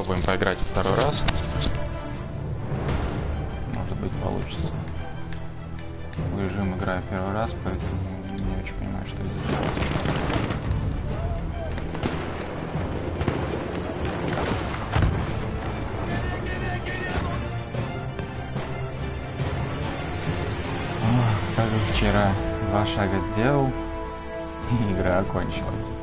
Попробуем поиграть второй раз. Может быть получится. В режим играю первый раз, поэтому не очень понимаю, что здесь делать. Как и вчера, два шага сделал, и игра окончилась.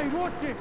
Dai, voce!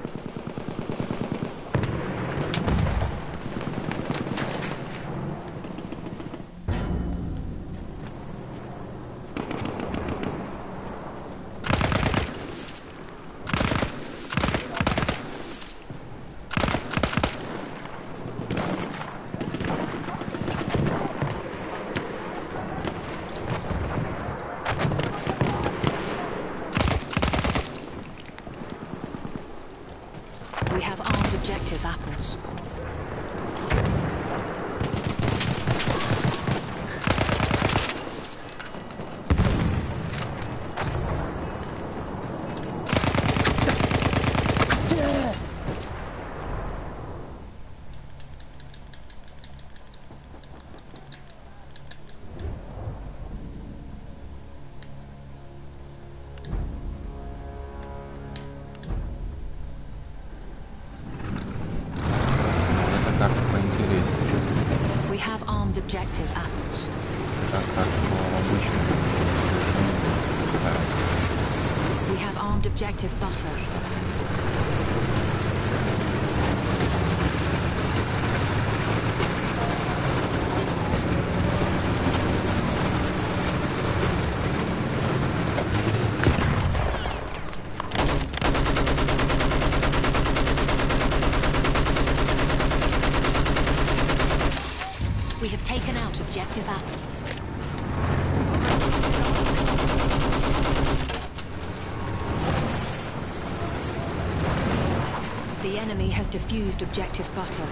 Enemy has defused objective butter.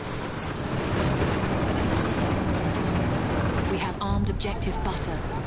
We have armed objective butter.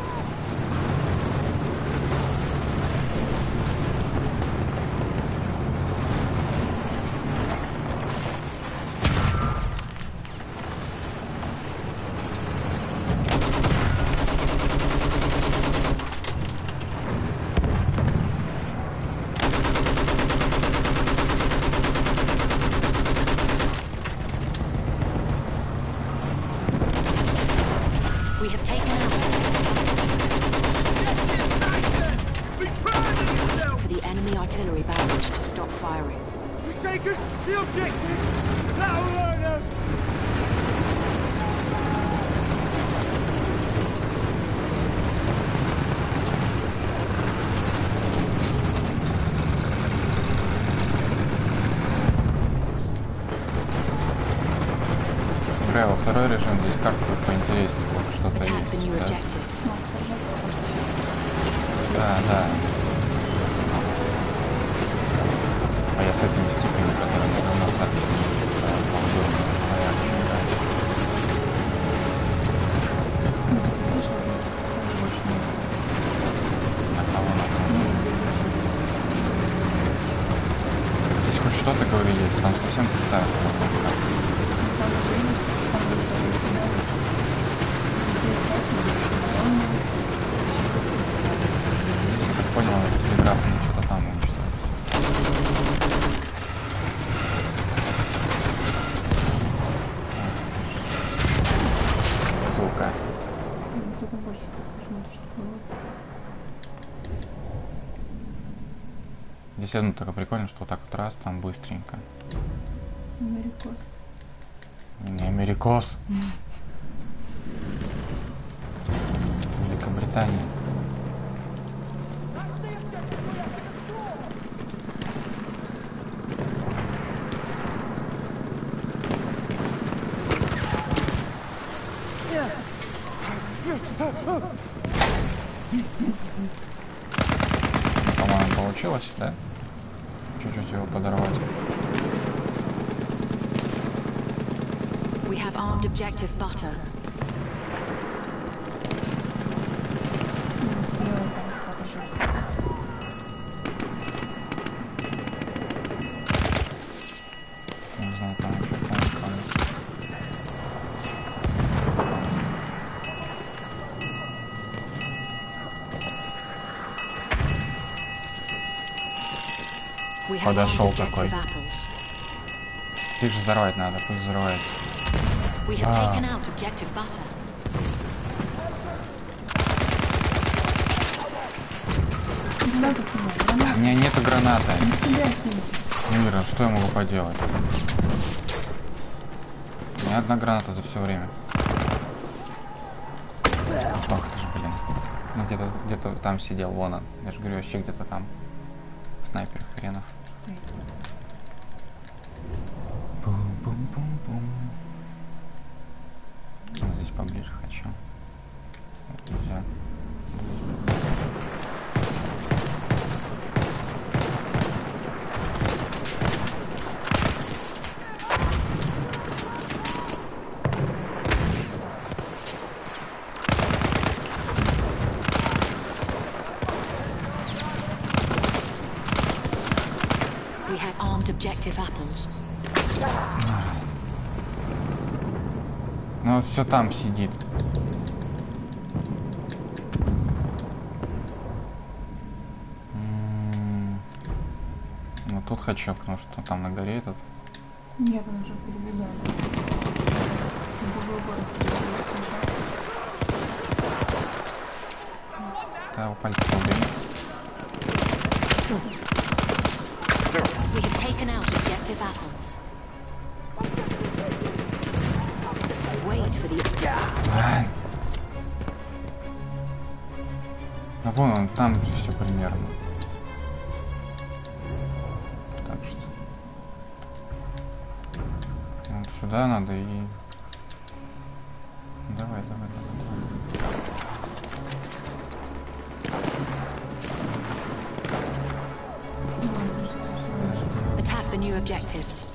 Здесь одно только прикольно, что вот так вот раз, там быстренько. Америкос. Не Америкос. Великобритания. По-моему, получилось, да? Чуть-чуть его подорвать. We have armed objective butter. Ну, слева там что-то же. Не знаю, там еще там камень. We have armed Подошел objective такой. Их же взорвать надо, пусть взрывает. We have Wow. taken out objective butter. Гранату кинул, У меня нету гранаты. На тебя кинул. Ну, Ира, что я могу поделать? Ни одна граната за все время. Ох ты ж, блин. Ну где-то где-то там сидел, вон он. Я же говорю, вообще где-то там. Там сидит. М, Ну тут хочу, потому что там на горе этот. Нет, он уже перебегал. Да, его пальцы убери. We have taken out objective apples. Ай. Ну вон он, там же все примерно. Так что. Вот сюда надо и... Давай, давай, давай, давай. attack the new objectives.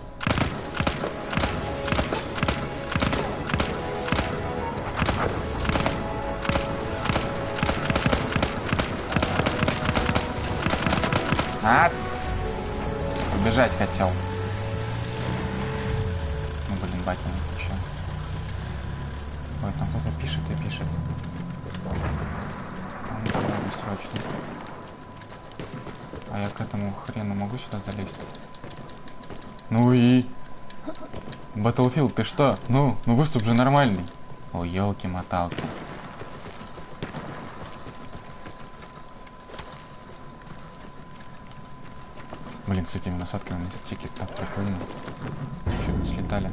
А! Убежать хотел. Ну блин, батя не включил. Ой, там кто-то пишет и пишет. Надо срочно. А я к этому хрену могу сюда залезть? Ну и... Battlefield, ты что? Ну, ну выступ же нормальный. Ой, елки-моталки. Блин, с этими насадками на стике так прикольно. Чуть не слетали.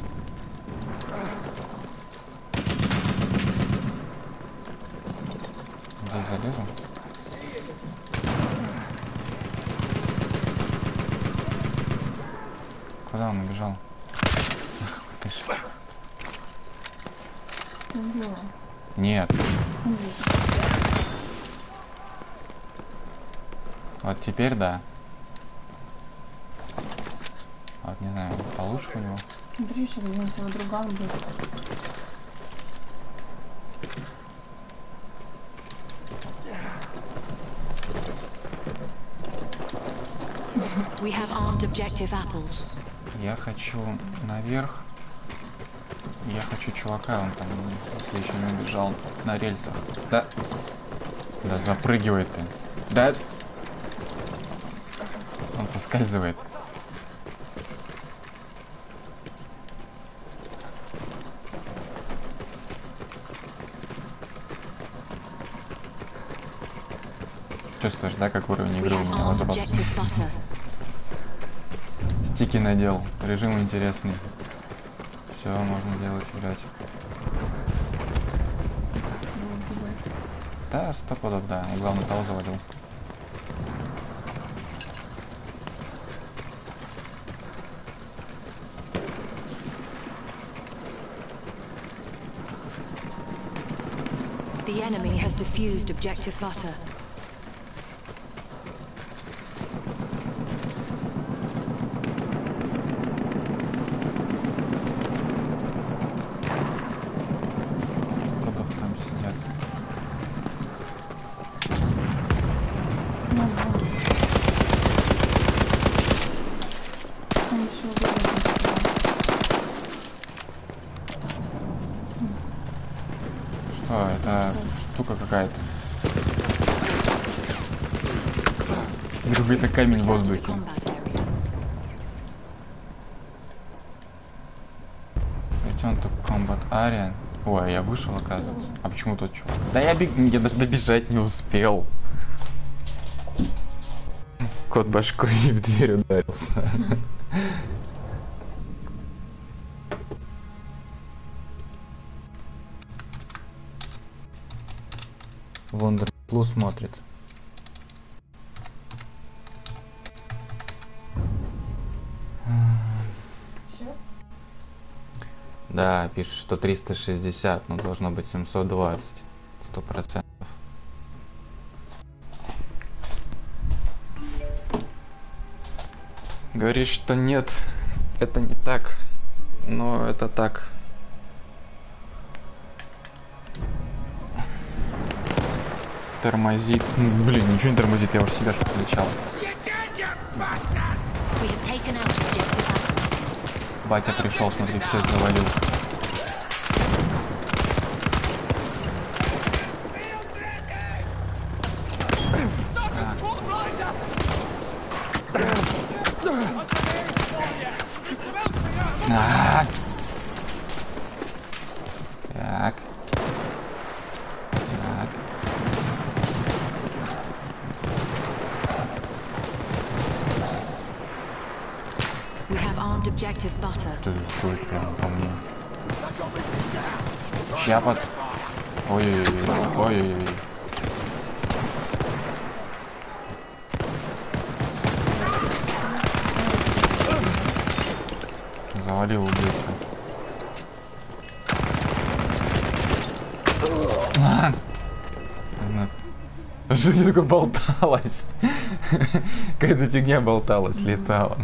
Здесь залезу. Куда он убежал? Ах, ты ж. Убила. Нет. Не вижу. Вот теперь да. Вот не знаю, получше у него. Смотри, сейчас где-нибудь его друган будет. We have armed objective apples. Я хочу наверх. Я хочу чувака, он там, если еще не убежал, на рельсах. Да. Да запрыгивай ты. Да. Он соскальзывает. Чувствуешь, да, как уровень игры у меня возрос? Стики надел. Режим интересный. Все, можно делать, играть. Да, сто пудов, да. Главное того завалил. The enemy has defused objective butter. Пудов там сидят. Ну, да. Он еще убивает. Что, это штука какая-то. Какой-то камень в воздухе. Return to Combat Area. Ой, а я вышел, оказывается. А почему тот чувак? Да я, бег... я даже добежать не успел. Кот башкой в дверь ударился. Вондер Плу смотрит. Пишет, что 360, но должно быть 720. Сто процентов. Говорит, что нет, это не так, но это так. Тормозит. М, Блин, ничего не тормозит, я уж себя включал. Батя пришел, смотри, всех завалил. Щапот. Ой-ой-ой. Ой-ой-ой. Завалил убийцу. А! Она- Что не только болталась? Какая-то фигня болталась, летала.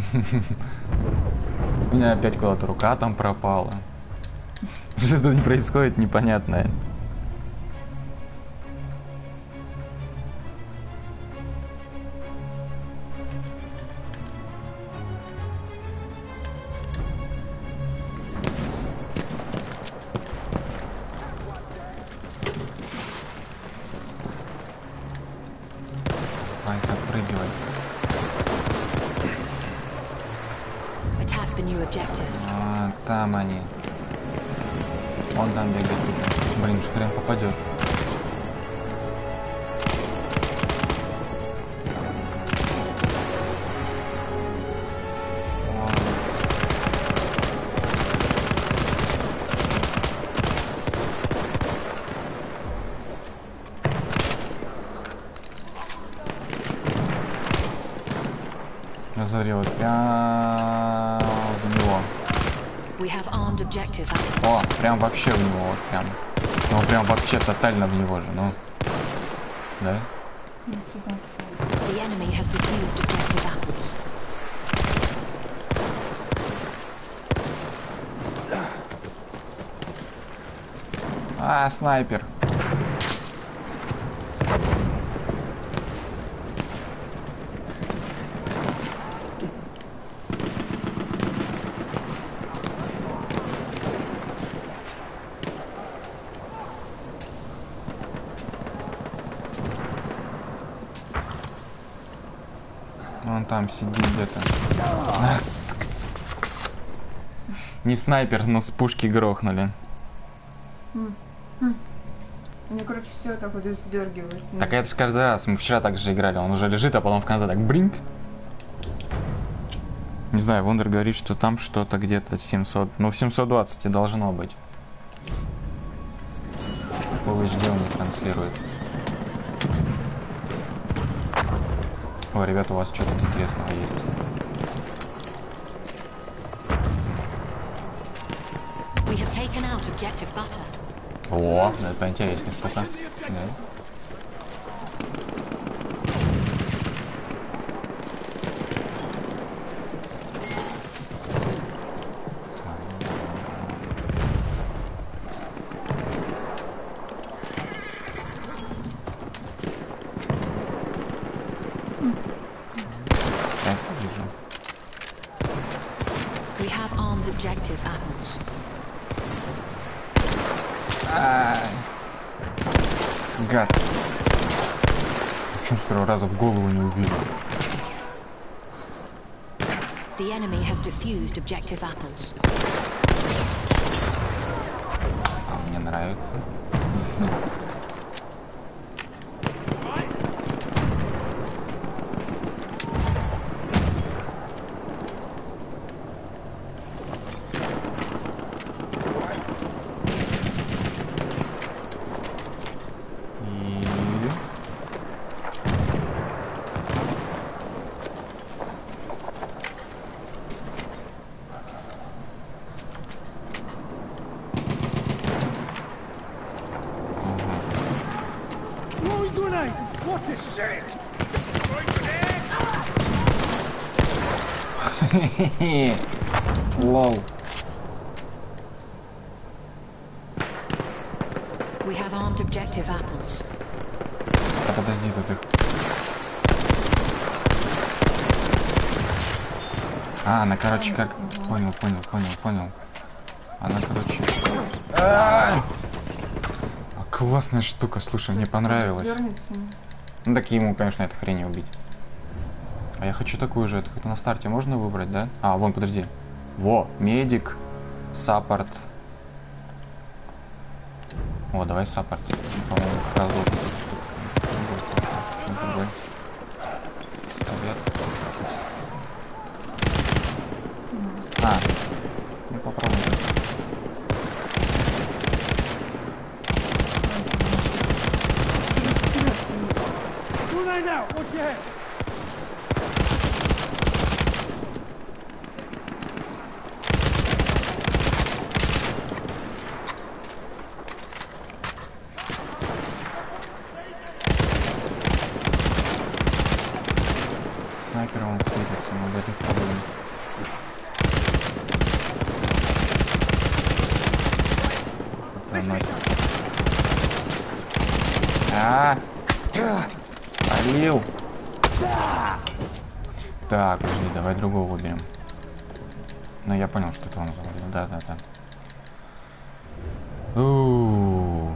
У меня опять куда-то рука там пропала. Что тут происходит, непонятно. Снайпер. Он там сидит где-то. Не снайпер, но с пушки грохнули. Они, так вот сдергивают. Так это же каждый раз. Мы вчера так же играли. Он уже лежит, а потом в конце так бринг. Не знаю, Вондер говорит, что там что-то где-то 700... Ну, 720 и должно быть. Full HD он не транслирует. Ой, ребята, у вас что-то интересного есть. We have taken out objective butter. О, это интересная штука. Да. objective up. Лол. We have armed objective apples. Да подожди тут их. А, она, короче, как... Понял, понял, понял, понял. Она, короче... А, классная штука, слушай, мне понравилось. Ну так ему, конечно, этой хрени убить. А я хочу такую же. Это на старте можно выбрать, да? А, вон, подожди. Во, медик, саппорт. О, давай саппорт. По-моему, как раз должен быть штука. Ну, вот, почему другой? Совет. А, ну попробуем. Grenade out! Watch your head! Снайпер он светится, мы дать пробуем. А, Полил. Так, подожди, давай другого выберем. Ну, я понял, что это он завалил. Да, да, да. У,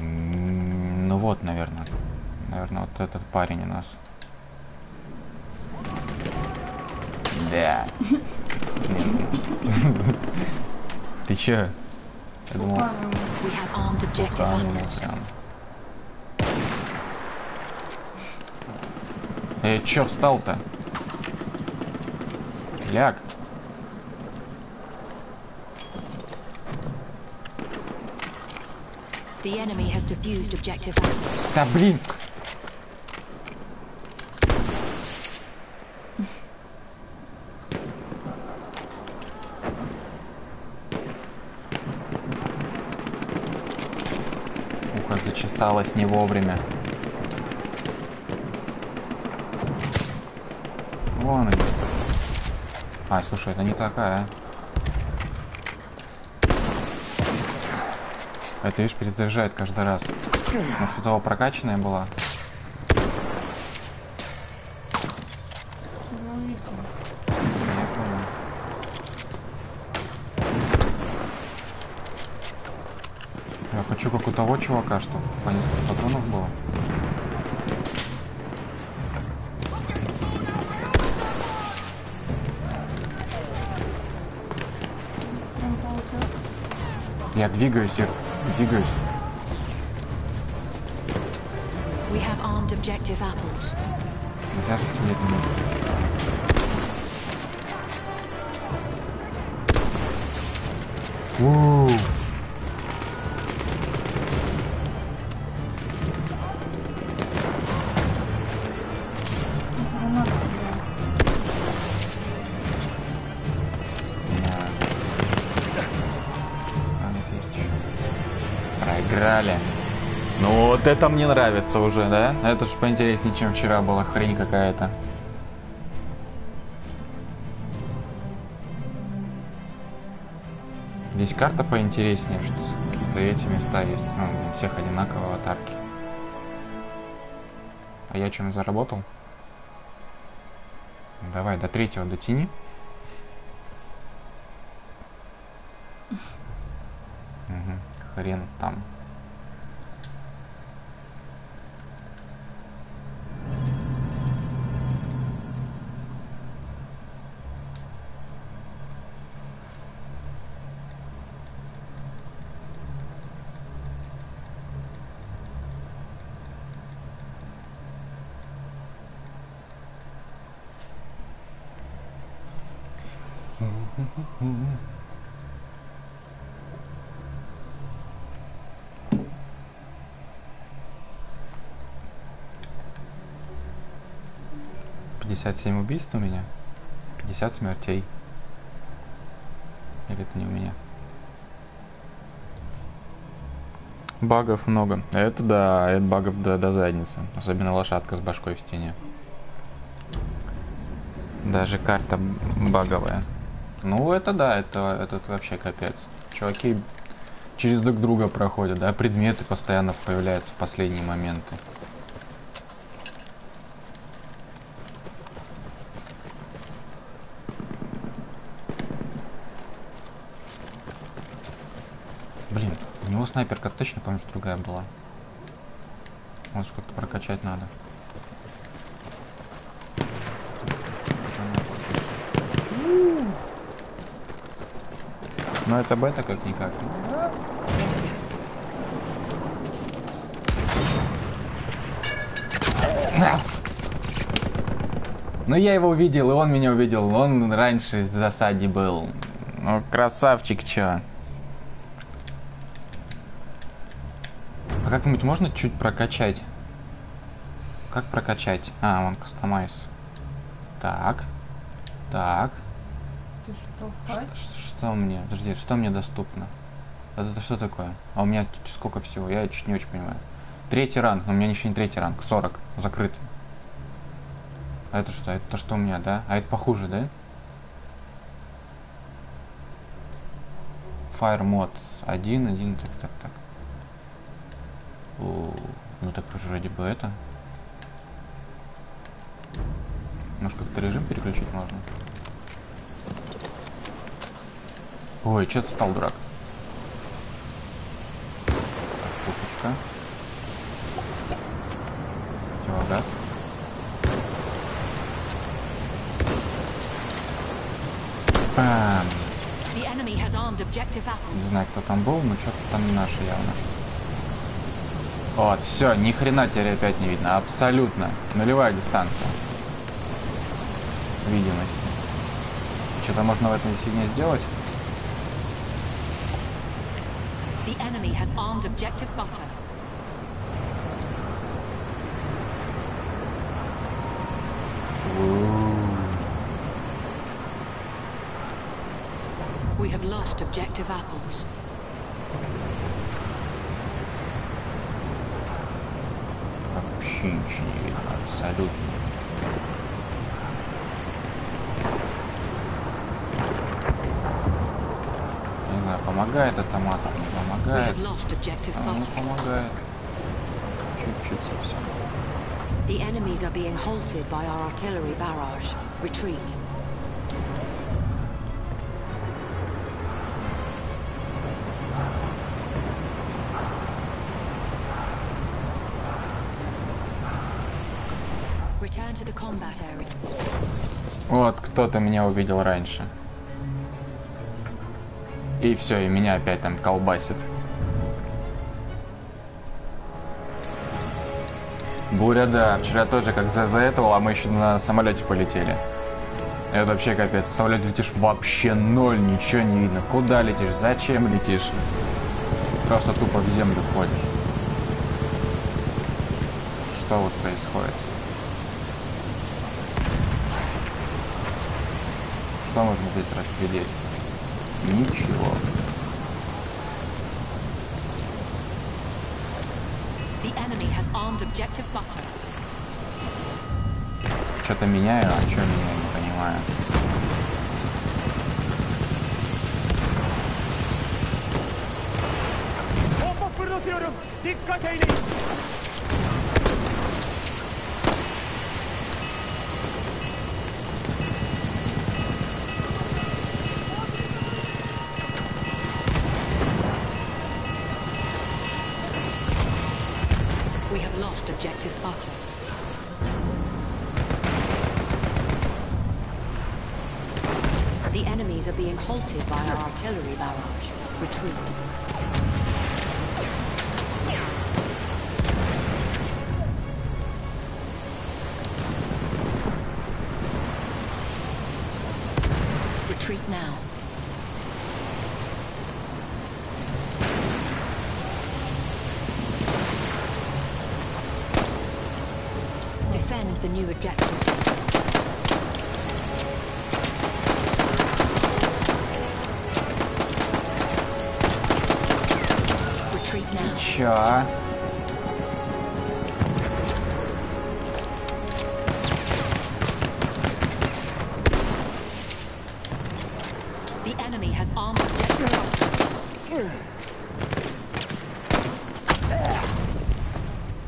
м, Ну вот, наверное. Наверное, вот этот парень у нас. Да. Чё? Я думал, пуканул apples. прям. Эй, чё встал-то? Ляг. Да блин. Подписалась не вовремя. Вон они. А, слушай, это не такая. Это, видишь, перезаряжает каждый раз. Может, у того прокачанная была? Ну, видите. Я понял. Я хочу как у того чувака, что по несколько патронов было. Я двигаюсь, я двигаюсь. We have armed objective apples. Нельзя же сидеть на вот это мне нравится уже, да? Это ж поинтереснее, чем вчера была хрень какая-то. Здесь карта поинтереснее, что какие-то эти места есть. Ну, у всех одинаковые аватарки. А я чем заработал? Давай, до третьего дотяни. Мгм, Хрен там. Пятьдесят семь убийств у меня. 50 смертей. Или это не у меня? Багов много. Это да, это багов до, до задницы. Особенно лошадка с башкой в стене. Даже карта баговая. Ну, это да, это, это вообще капец. Чуваки через друг друга проходят, да, предметы постоянно появляются в последние моменты. Блин, у него снайперка точно, помню, что другая была. Может, как-то прокачать надо. Но это бета как-никак. Нас! Ну я его увидел, и он меня увидел. Он раньше в засаде был. Ну, красавчик, чё. А как-нибудь можно чуть прокачать? Как прокачать? А, он кастомайз. Так. Так. Ты что, мне? Подожди, что мне доступно? Это, это что такое? А у меня сколько всего? Я чуть не очень понимаю. Третий ранг, но у меня еще не третий ранг. 40. Закрытый. А это что? Это то, что у меня, да? А это похуже, да? Fire Mod 1, 1, так, так, так. О, ну так вроде бы это. Может как-то режим переключить можно? Ой, что ты встал, дурак? Пушечка. Бам! Has armed objective Не знаю, кто там был, но что-то там не наше явно. Вот, все, ни хрена теперь опять не видно. Абсолютно. Нулевая дистанция. Видимости. Что-то можно в этом сильнее сделать? The enemy has armed objective butter. We have lost objective apples. Absolutely. Помогает эта маска, не помогает. А, Butter. помогает. Чуть-чуть совсем. The enemies are being halted by our artillery barrage. Retreat. Return to the combat area. Вот, кто-то меня увидел раньше. И все, и меня опять там колбасит. Буря, да. Вчера тоже как за, за этого, а мы еще на самолете полетели. Это вообще капец. В самолете летишь вообще ноль, ничего не видно. Куда летишь? Зачем летишь? Просто тупо в землю ходишь. Что вот происходит? Что можно здесь разглядеть? Ничего. The enemy has armed objective Butter. Что-то меняю, а что меняю, не понимаю. Bomba halted by our artillery barrage. Retreat. Retreat now. Defend the new objective. Butter.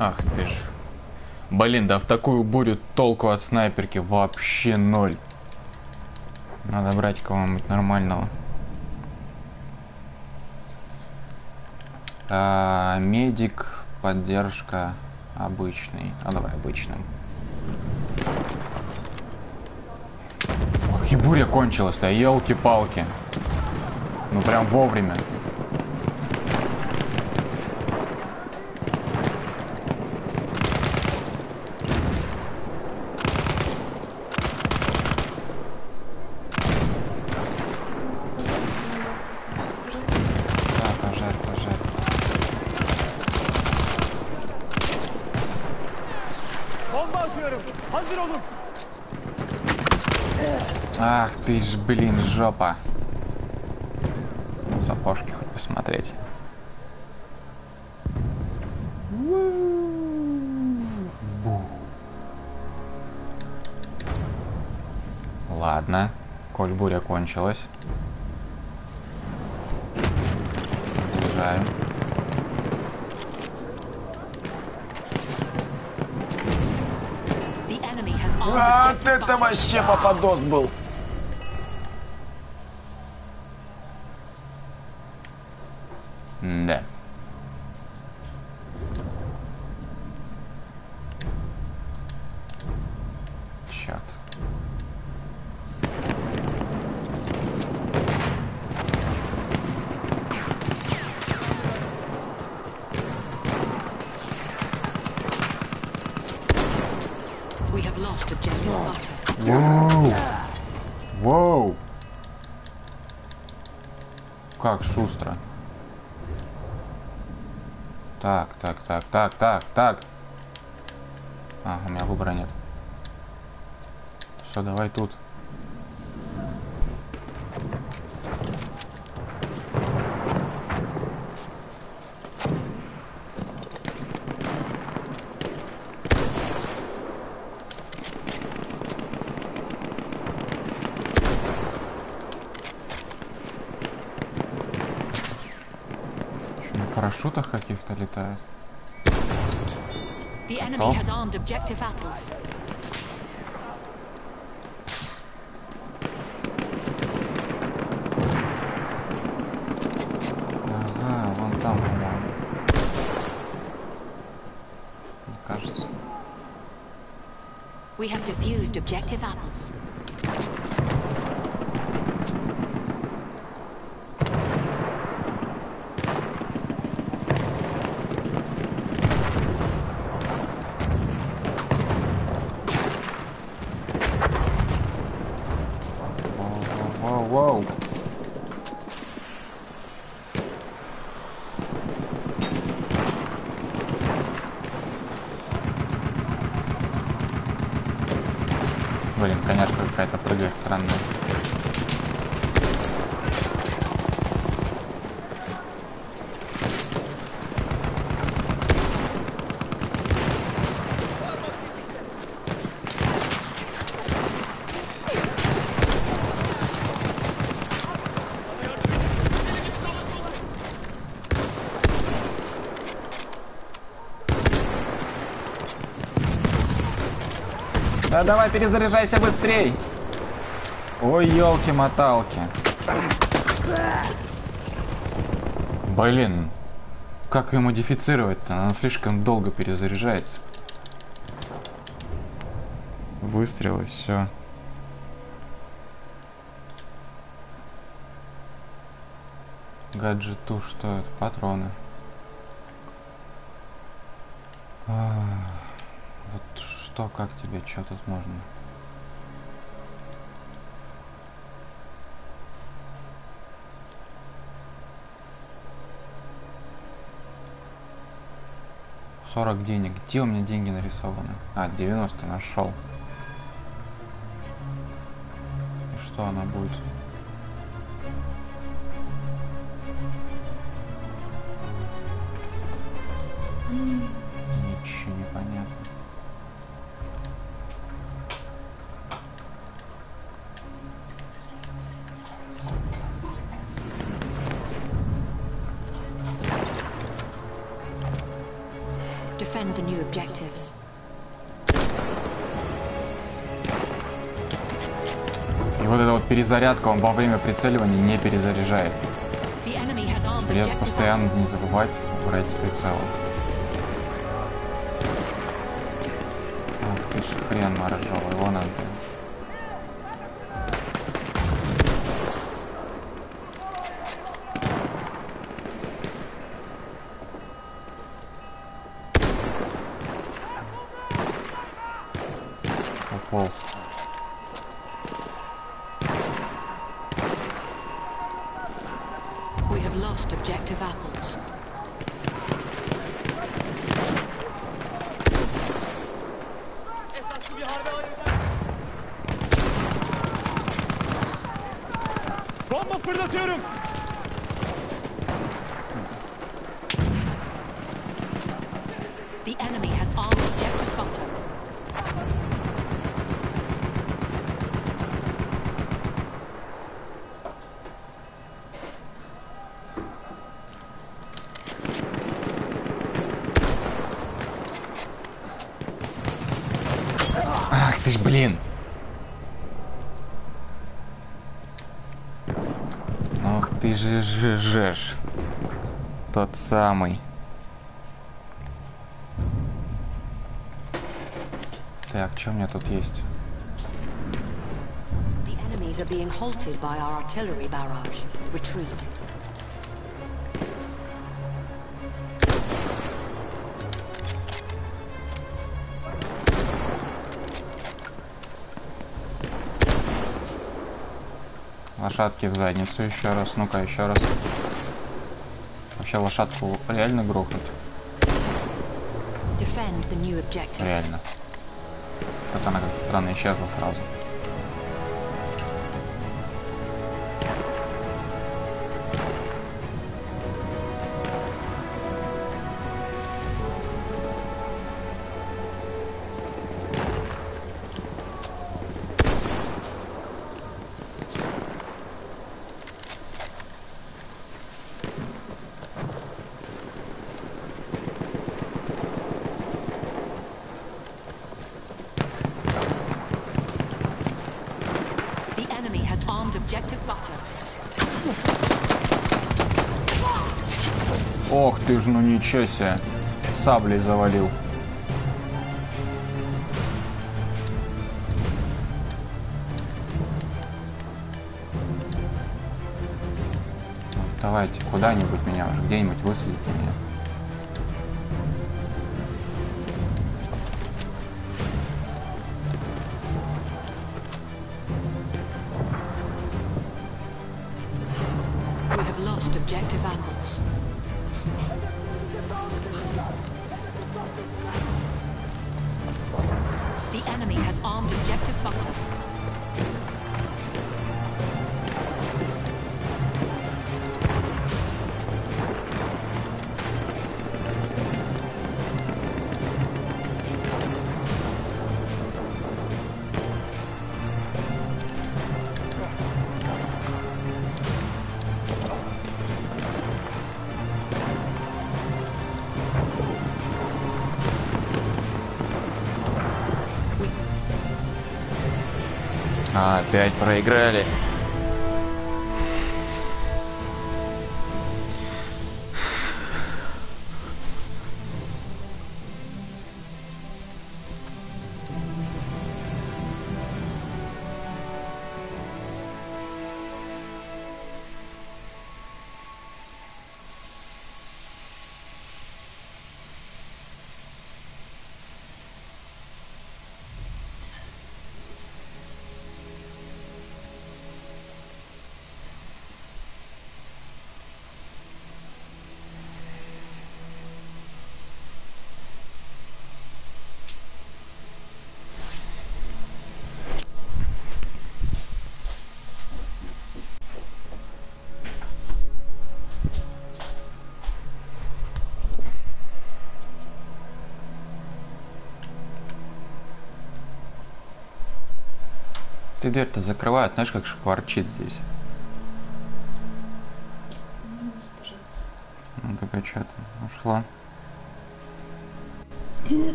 Ах ты ж. Блин, да в такую бурю толку от снайперки вообще ноль. Надо брать кого-нибудь нормального. А, медик, поддержка, обычный. А давай обычным. Ох, и буря кончилась-то, елки-палки. Ну прям вовремя. Да, пожар, пожар. Bomba atıyorum. Hazır olun. Ах ты ж, Ну, Сапожки хоть посмотреть. Бу. Ладно, коль буря кончилась. Armed Вот это вообще попадос был. Да. Черт. We have lost objective Butter. Воу! Воу! Как шустро. Так, так, так, так. А, у меня выбора нет. Все, давай тут. Objective up. world. Да давай перезаряжайся быстрей! Ой, елки-моталки. Блин, как ее модифицировать-то? Она слишком долго перезаряжается. Выстрел и все. Гаджету, что это? Патроны. А, Вот что, как тебе, что тут можно? Сорок денег. Где у меня деньги нарисованы? А, 90 нашел. И что она будет? Ничего перезарядка, он во время прицеливания не перезаряжает. Придется постоянно не забывать брать с прицела. Ах ты ж хрен морожовый, вон он ты. Ты же же жеш. Тот самый. Так, что у меня тут есть? The enemies are being halted by our artillery barrage. Retreat. Лошадки в задницу еще раз. Ну-ка, еще раз. Вообще лошадку реально грохнуть? Objectives. Реально. Как она как-то странно исчезла сразу. Ох ты ж, ну ничего себе. Саблей завалил. Давайте, куда-нибудь меня уже, где-нибудь высадите меня. Опять проиграли. Дверь-то закрывают, знаешь, как шкварчит здесь. Ну так а что ты? Ушла.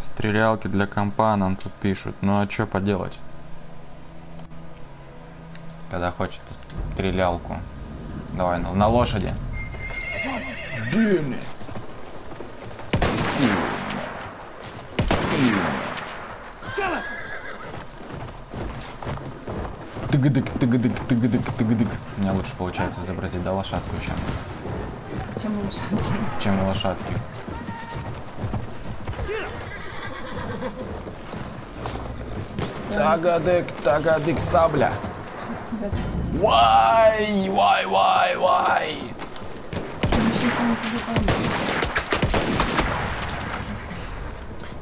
Стрелялки для компа нам тут пишут. Ну а что поделать? Когда хочет стрелялку. Давай, ну, на лошади. Дымный. Тыгыдык, тыгыдык, тыгыдык, тыгыдык. У меня лучше получается изобразить, да, лошадку, чем, Чем лучше. чем лошадки. Тагадык, тагадык, сабля. Вай, вай, вай, вай.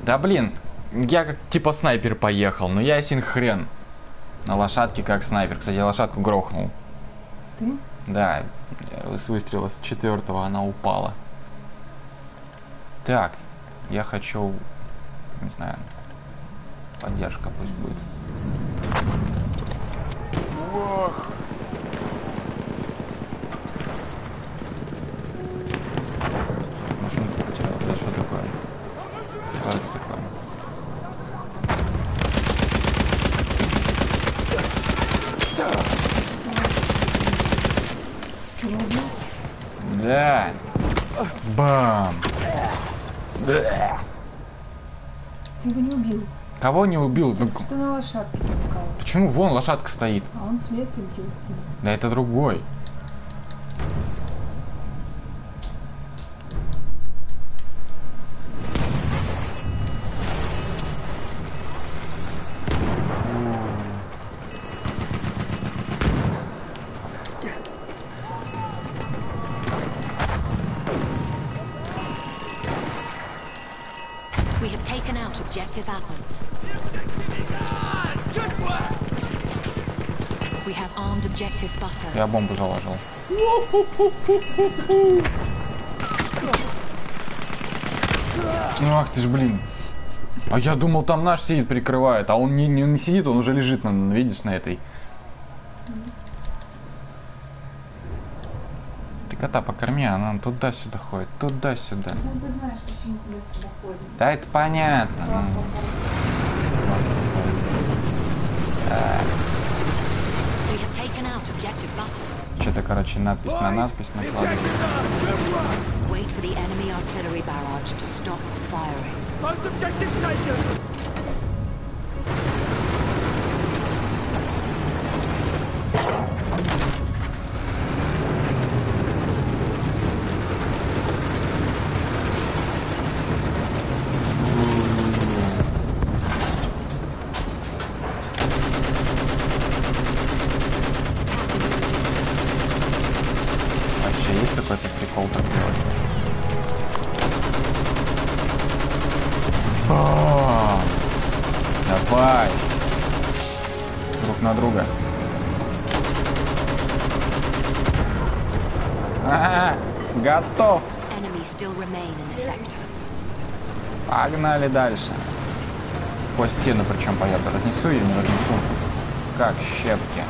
Да блин, я как типа снайпер поехал, но ясен хрен. На лошадке как снайпер. Кстати, я лошадку грохнул. Ты? Да, с выстрела с четвертого она упала. Так, я хочу, не знаю, поддержка пусть будет. Ох. Машинку потерял. Это что такое? Что это такое? Ты его убил? Да. Бам. Ты его не убил. Не убил? Ну, на лошадке скакал. почему вон лошадка стоит? А он слез и. Да это другой. We have taken out objective apples. We have armed objective butter. Я бомбу заложил. Ну ах ты ж, блин. А я думал, там наш сидит, прикрывает, а он не, не, не сидит, он уже лежит, видишь, на этой. Кота покорми, она туда-сюда ходит, туда-сюда. Ну ты знаешь, почему мы сюда ходим. Да это понятно. ну. Taken Короче, надпись на надпись накладываю. Wait for the enemy artillery barrage to stop firing. Погнали дальше. Сквозь стену причем поеду. Разнесу ее, не разнесу. Как щепки.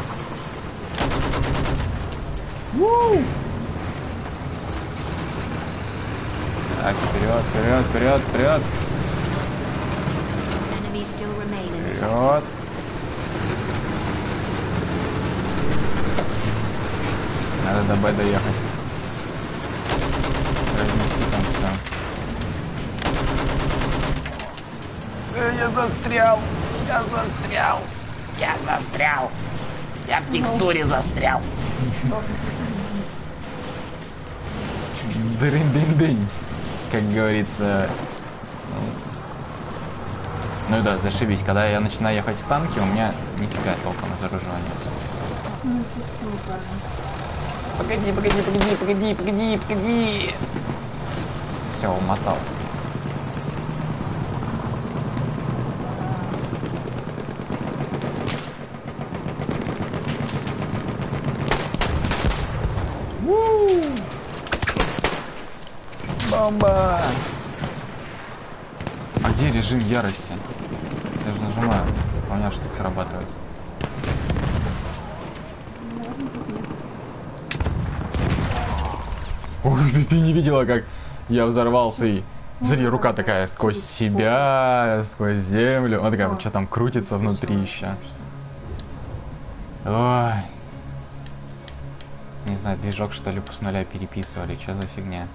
Уу! Так, вперед, вперед, вперед, вперед, вперед. Надо до Б доехать. Разнести там все. Я застрял! Я застрял! Я застрял! Я в текстуре застрял! Дырынь-дынь-дынь, как говорится. Ну да, зашибись. Когда я начинаю ехать в танке, у меня нифига толком оружия нет. Погоди, погоди, погоди, погоди, погоди, погоди. Все, умотал. Бомба! А где режим ярости? Я же нажимаю, а у меня штык срабатывает. Ой, ты, ты не видела, как я взорвался и... Смотри, рука такая сквозь себя, сквозь землю. Вот такая, что там крутится внутри еще. Ой. Не знаю, движок что ли с нуля переписывали. Что за фигня?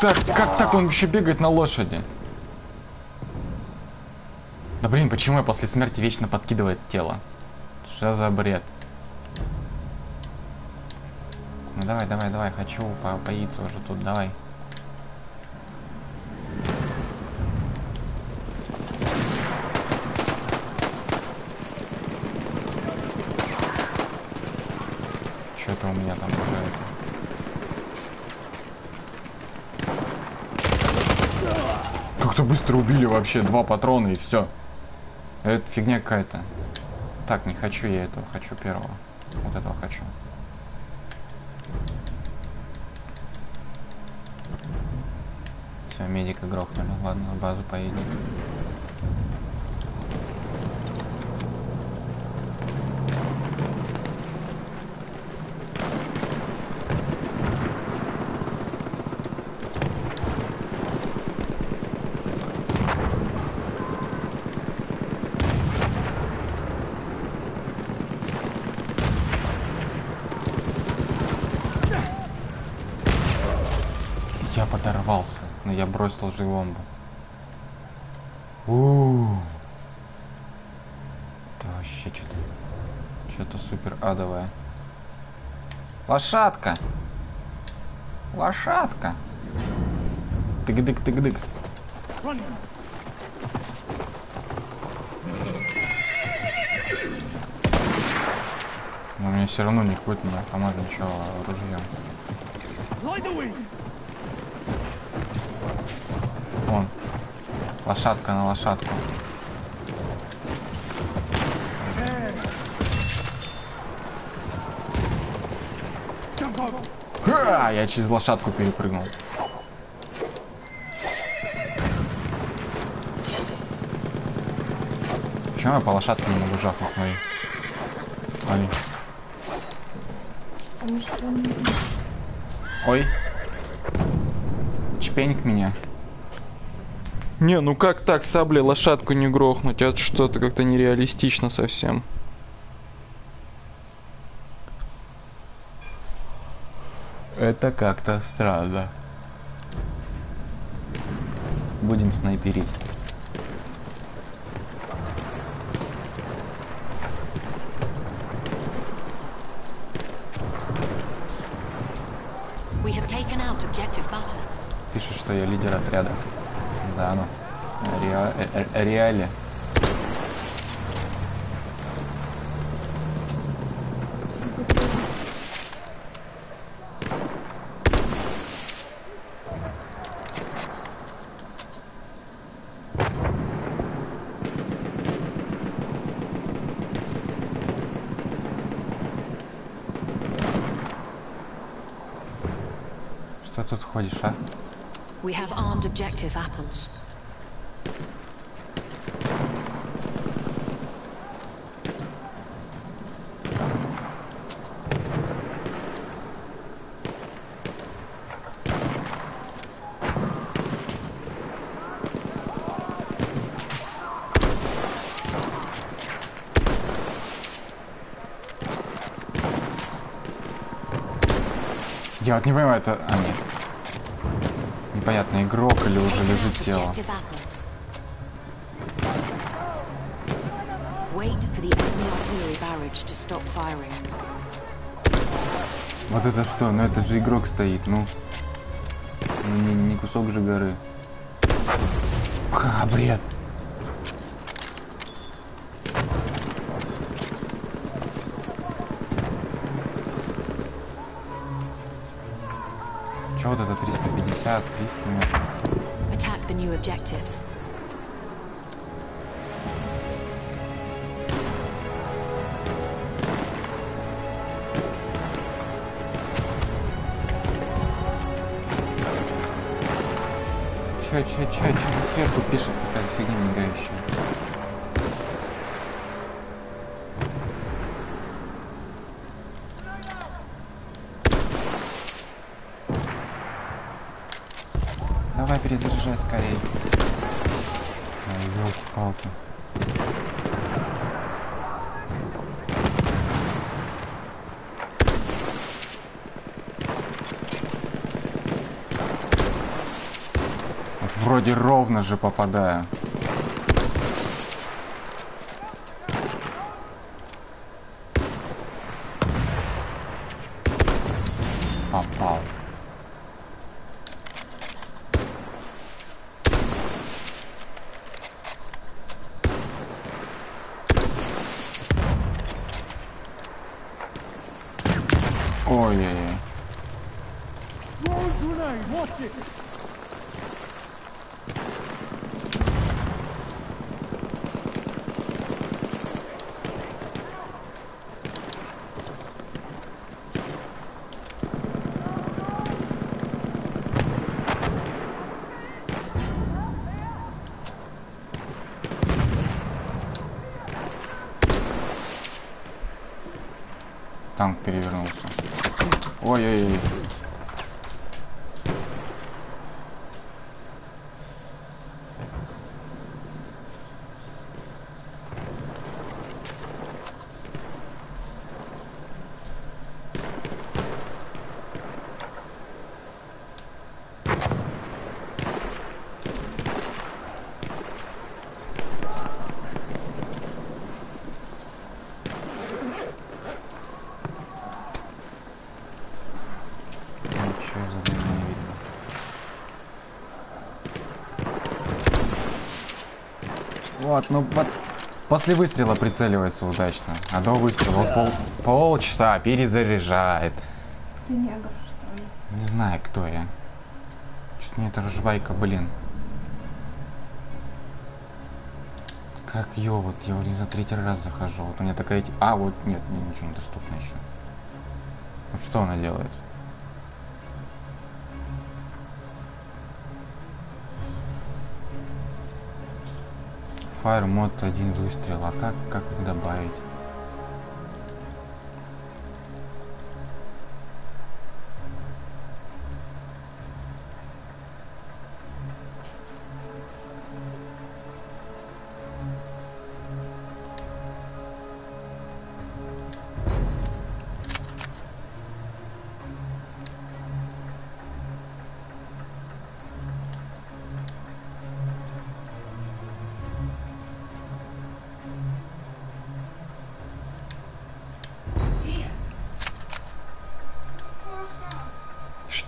Как? Как так он еще бегает на лошади? Да блин, почему я после смерти вечно подкидывает тело? Что за бред? Ну давай, давай, давай, хочу по поиться уже тут, давай. Что-то у меня там уже это. Как-то быстро убили вообще два патрона и все. Это фигня какая-то. Так, не хочу я этого, хочу первого. Вот этого хочу. Все, медика грохнули. Ладно, в базу поедем. Я подорвался, но я бросил же бомбу. у Это вообще что-то... Что-то супер адовое. Лошадка! Лошадка! Тык-дык-тык-дык. Но у меня все равно не хватит ни автомата, ничего, а ружьем. Light the way. Вон. Лошадка на лошадку. Ха! Я через лошадку перепрыгнул. Почему я по лошадке не могу жахнуть, смотри. Смотри. Ой. Чпеньк меня. Не, ну как так саблей лошадку не грохнуть? Это что-то как-то нереалистично совсем. Это как-то странно. Будем снайперить. Пишет, что я лидер отряда. Да, ну. Реа- э- э- реале. Что тут ходишь, а? We have armed objective apples. Вот не понимаю, это... А, нет. Непонятно, игрок или уже лежит тело. Вот это что? Ну это же игрок стоит, ну. Ну не, не кусок же горы. Ха, бред. 350, 300 метров? Attack the new objectives. Вроде ровно же попадаю. Попал. Ой-ой-ой. Throwing grenade. Watch it. Танк перевернулся. Ой-ой-ой. Ничего за ними не видно. Вот, ну вот после выстрела прицеливается удачно. А до выстрела пол, полчаса перезаряжает. ты негр, что ли? Не знаю, кто я. Чуть не эта ржвайка, блин. Как ее, вот я уже за третий раз захожу. Вот у меня такая... А, вот нет, мне ничего не доступно еще. Вот что она делает? Fire мод один выстрел. А как, как добавить?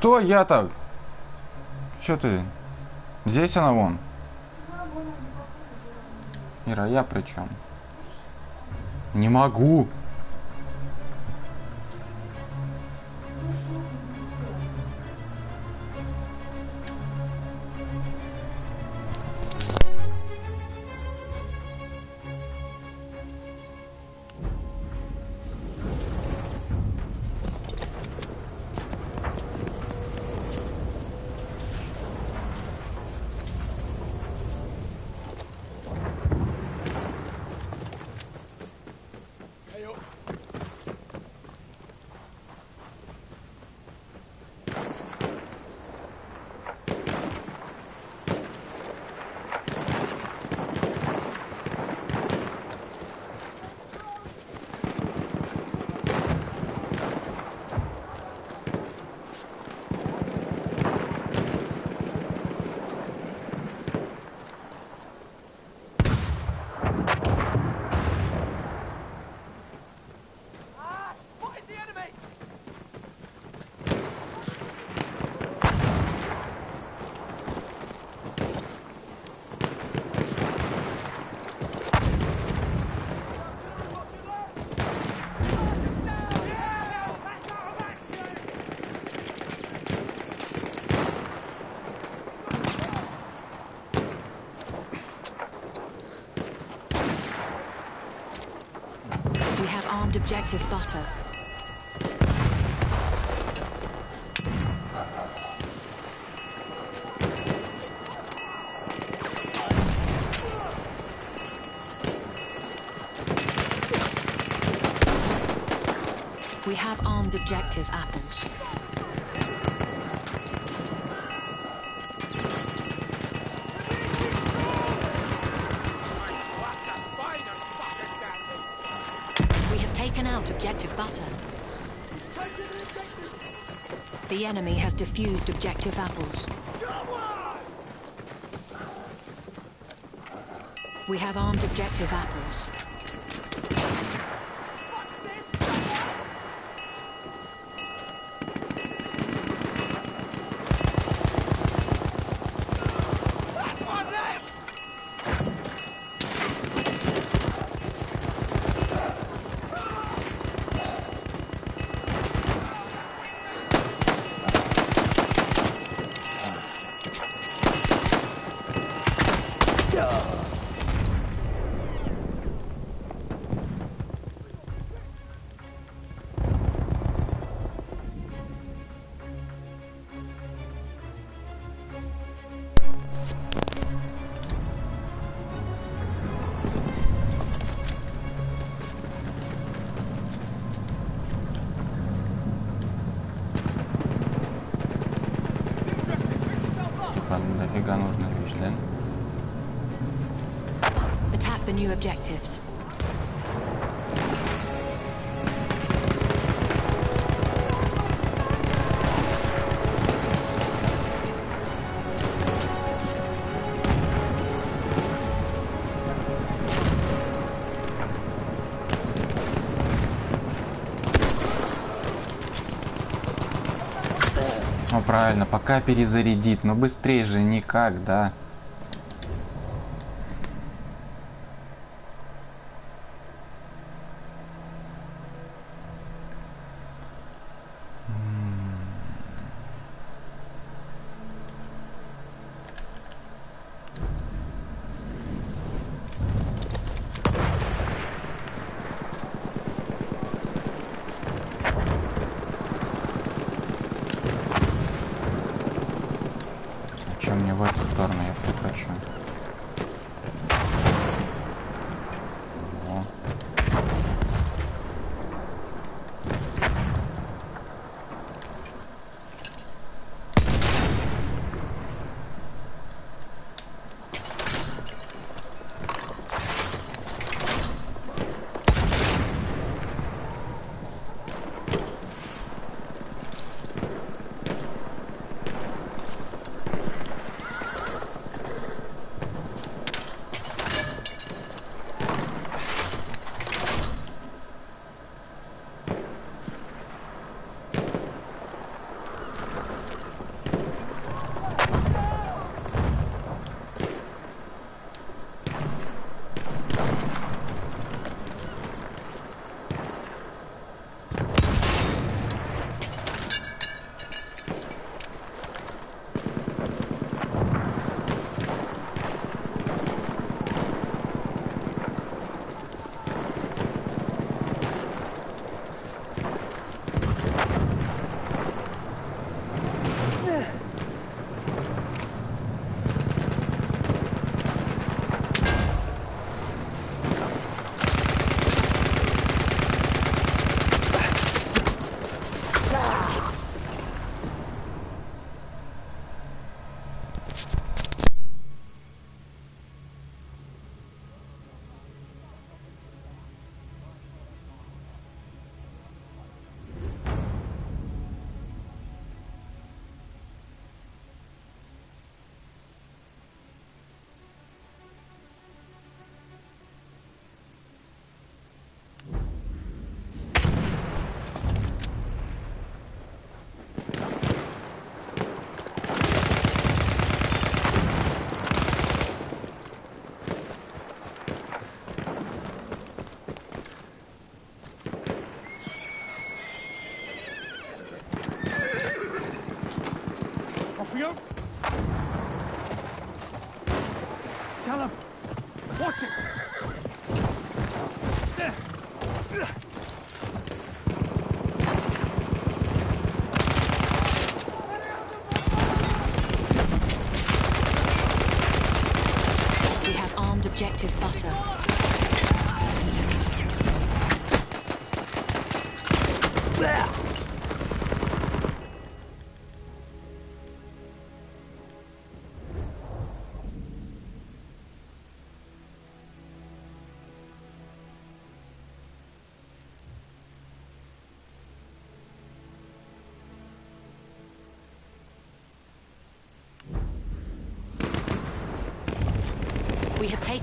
Что я так? Что ты? Здесь она вон. Ира, я при чем? Не могу. Objective butter. We have armed objective apples. The enemy has defused objective apples. We have armed objective apples. Правильно, пока перезарядит, но быстрее же никак, да.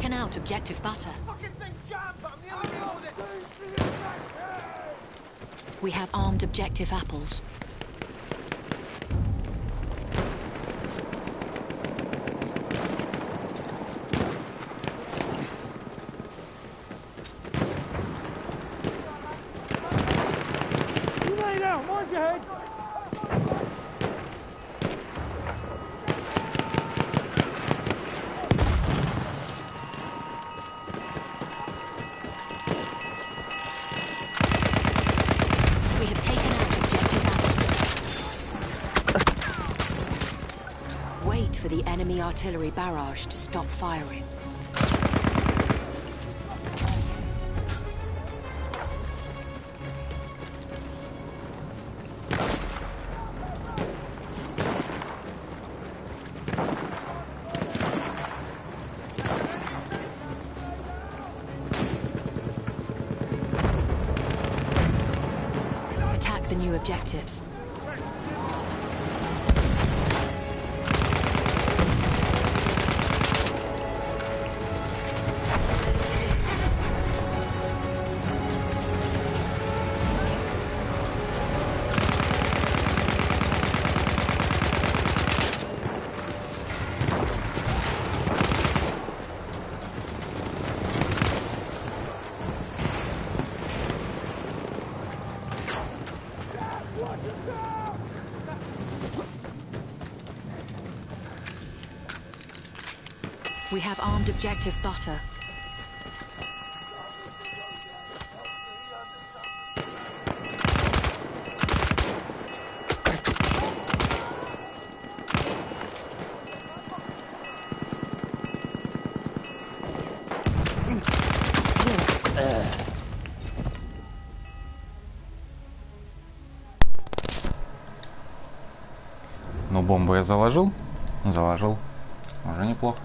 Taken out objective butter. We have armed objective apples. Artillery barrage to stop firing. Attack the new objectives. Have armed objective butter. Ну, бомбу я заложил. Заложил. Уже неплохо.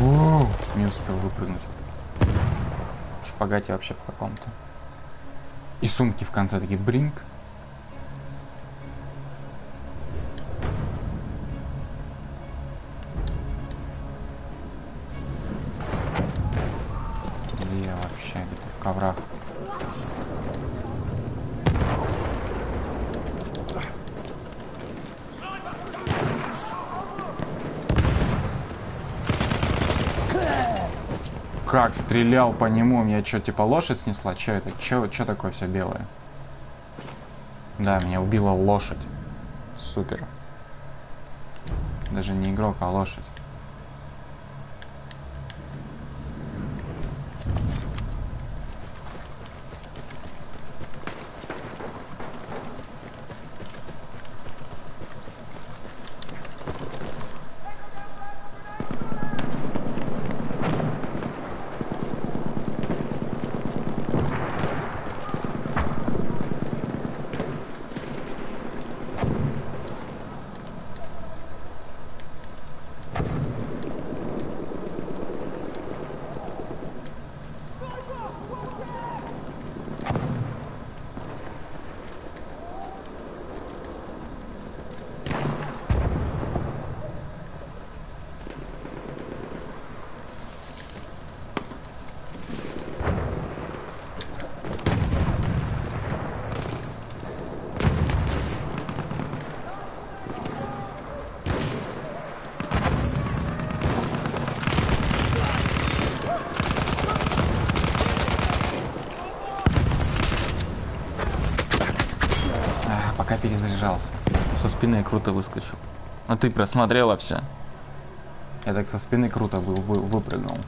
О, не успел выпрыгнуть. Шпагате вообще в каком-то. И сумки в конце такие бринг. Стрелял по нему, меня что, типа лошадь снесла? Что это? Что такое все белое? Да, меня убила лошадь. Супер. Даже не игрок, а лошадь. Круто выскочил. А ты просмотрела все? Я так со спины круто вы- вы- выпрыгнул.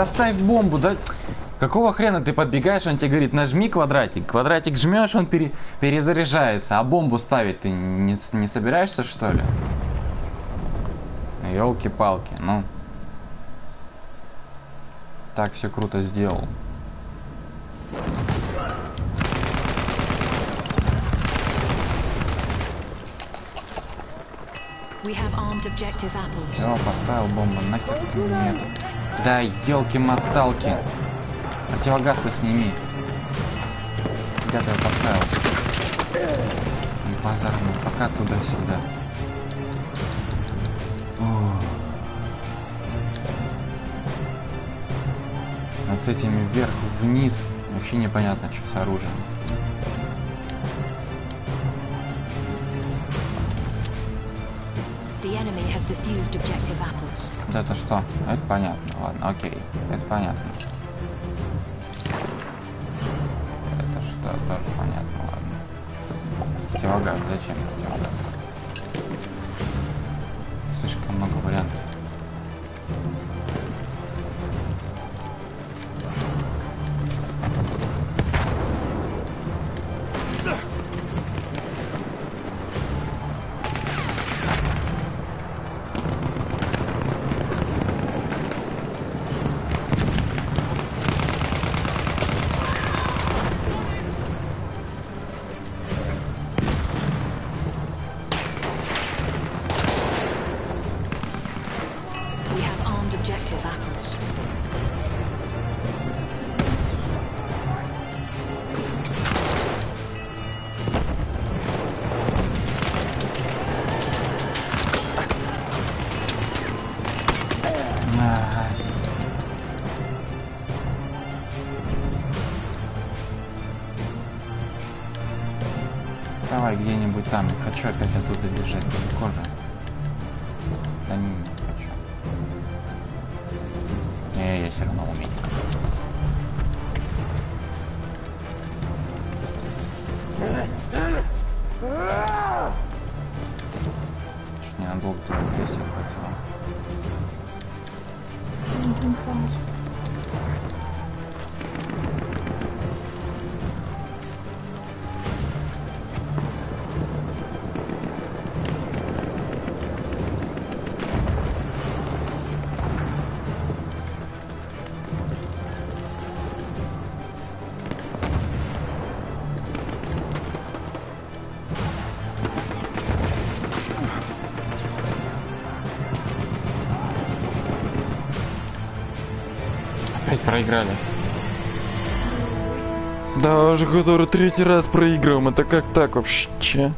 Доставь бомбу, да? Какого хрена ты подбегаешь, он тебе говорит, нажми квадратик. Квадратик жмешь, он пере- перезаряжается. А бомбу ставить ты не, не собираешься, что ли? Елки-палки, ну. Так все круто сделал. Все, поставил бомбу, нахер это? Да, елки-моталки. Противогаз-то сними. Где ты его поставил? Не базар, ну пока туда-сюда. Вот с этими вверх-вниз вообще непонятно, что с оружием. Это что? Это понятно, окей. Это понятно. Это что? Тоже понятно, ладно. Противогаз, зачем противогаз? Чуть ненадолго туда агрессии хватило. Бензин помощь. Проиграли. Да, уже который третий раз проигрываем. Это как так вообще?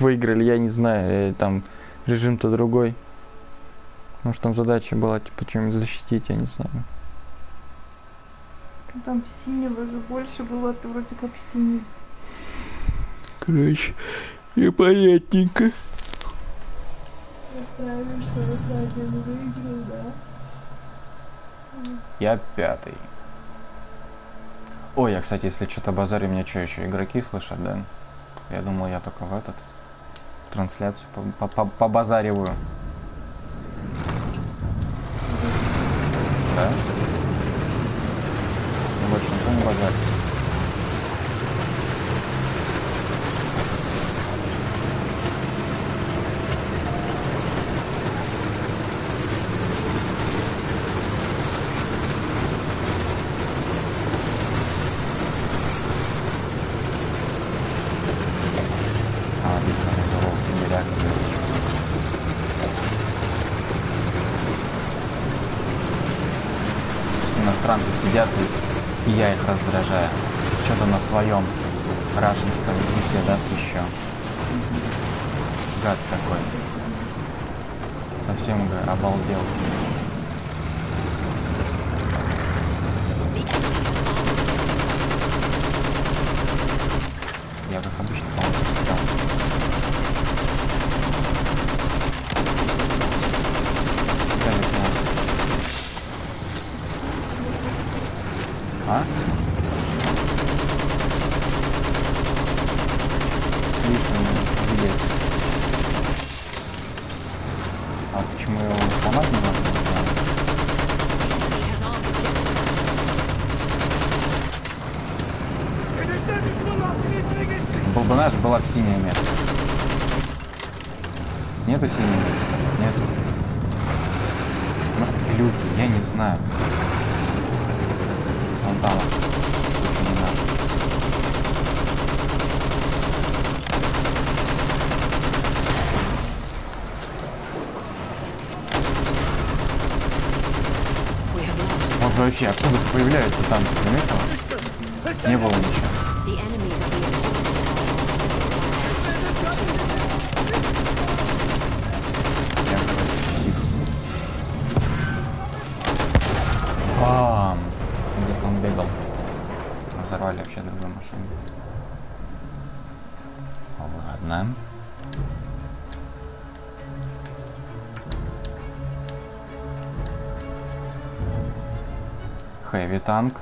Выиграли, я не знаю, там режим-то другой. Может там задача была, типа, чем защитить, я не знаю. Ну, Там синего же больше было, ты вроде как синий. Короче, непонятненько. Правильно, что выиграл, да? Я пятый. Ой, я, кстати, если что-то базарю, меня что, еще игроки слышат, да? Я думал, я только в этот трансляцию по- по- по- побазариваю. Да? Больше никто не базарит. tank.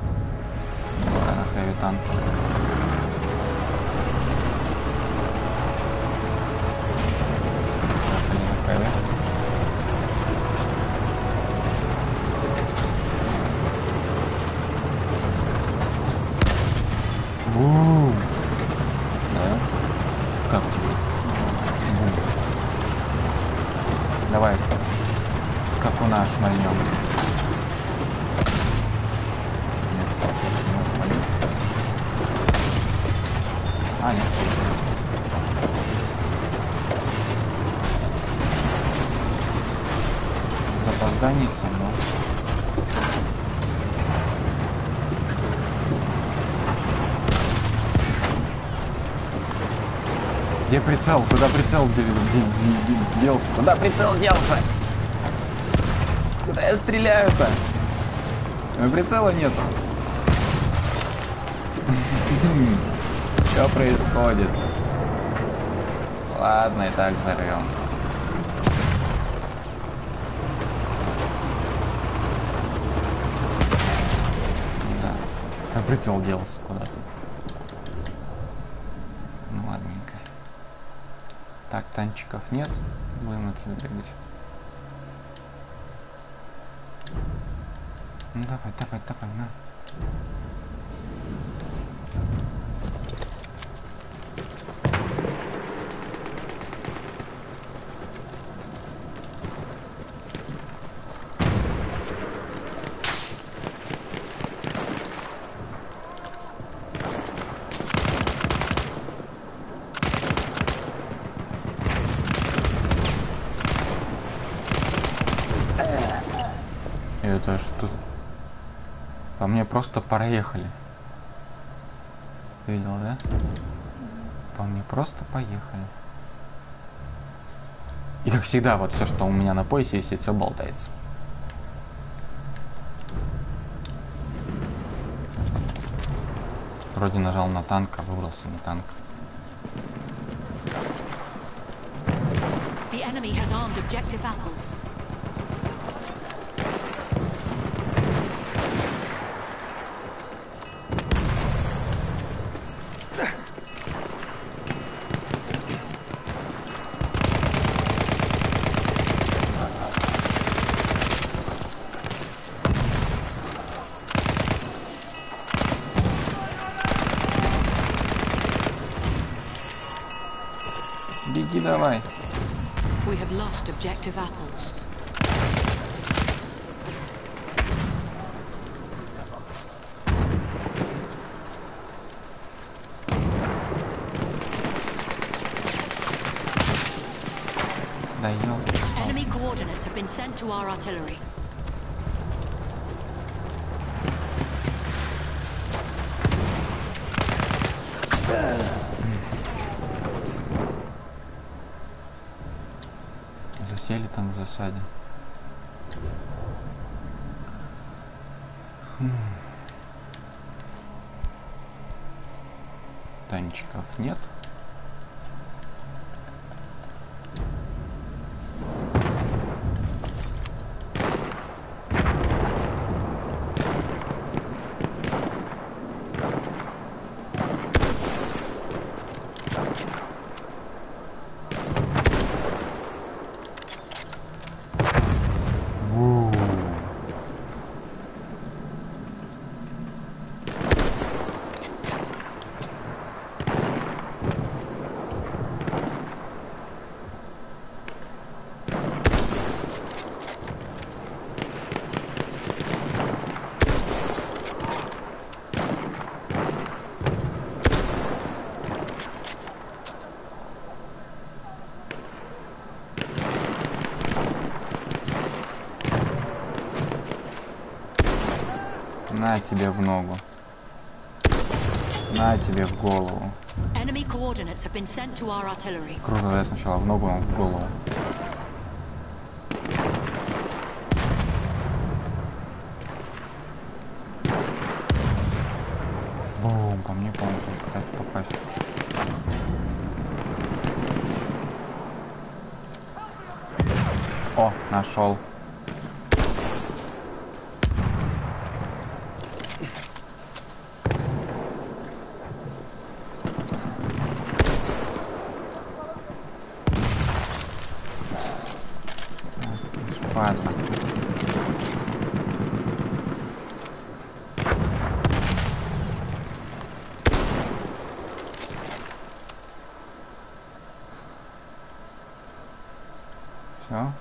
Где прицел? Куда прицел де- де- де- де- делся? Куда прицел делся? Куда я стреляю-то? А Прицела нету. Что происходит? Ладно, и так взорвем. Да. А прицел делся куда-то. Ну ладненько. Так, танчиков нет. Будем отсюда бегать. Ну давай, давай, давай, на. Это что? По мне просто проехали. Ты Видел, да? По мне просто поехали. И как всегда, вот все, что у меня на поясе висит, все болтается. Вроде нажал на танк, а выбрался на танк. The enemy has armed objective apples. На тебе в ногу. На тебе в голову. Круто, да, я сначала в ногу, а в голову. Бум, по мне, по-моему, пытается попасть. О, нашел. Ладно. Все?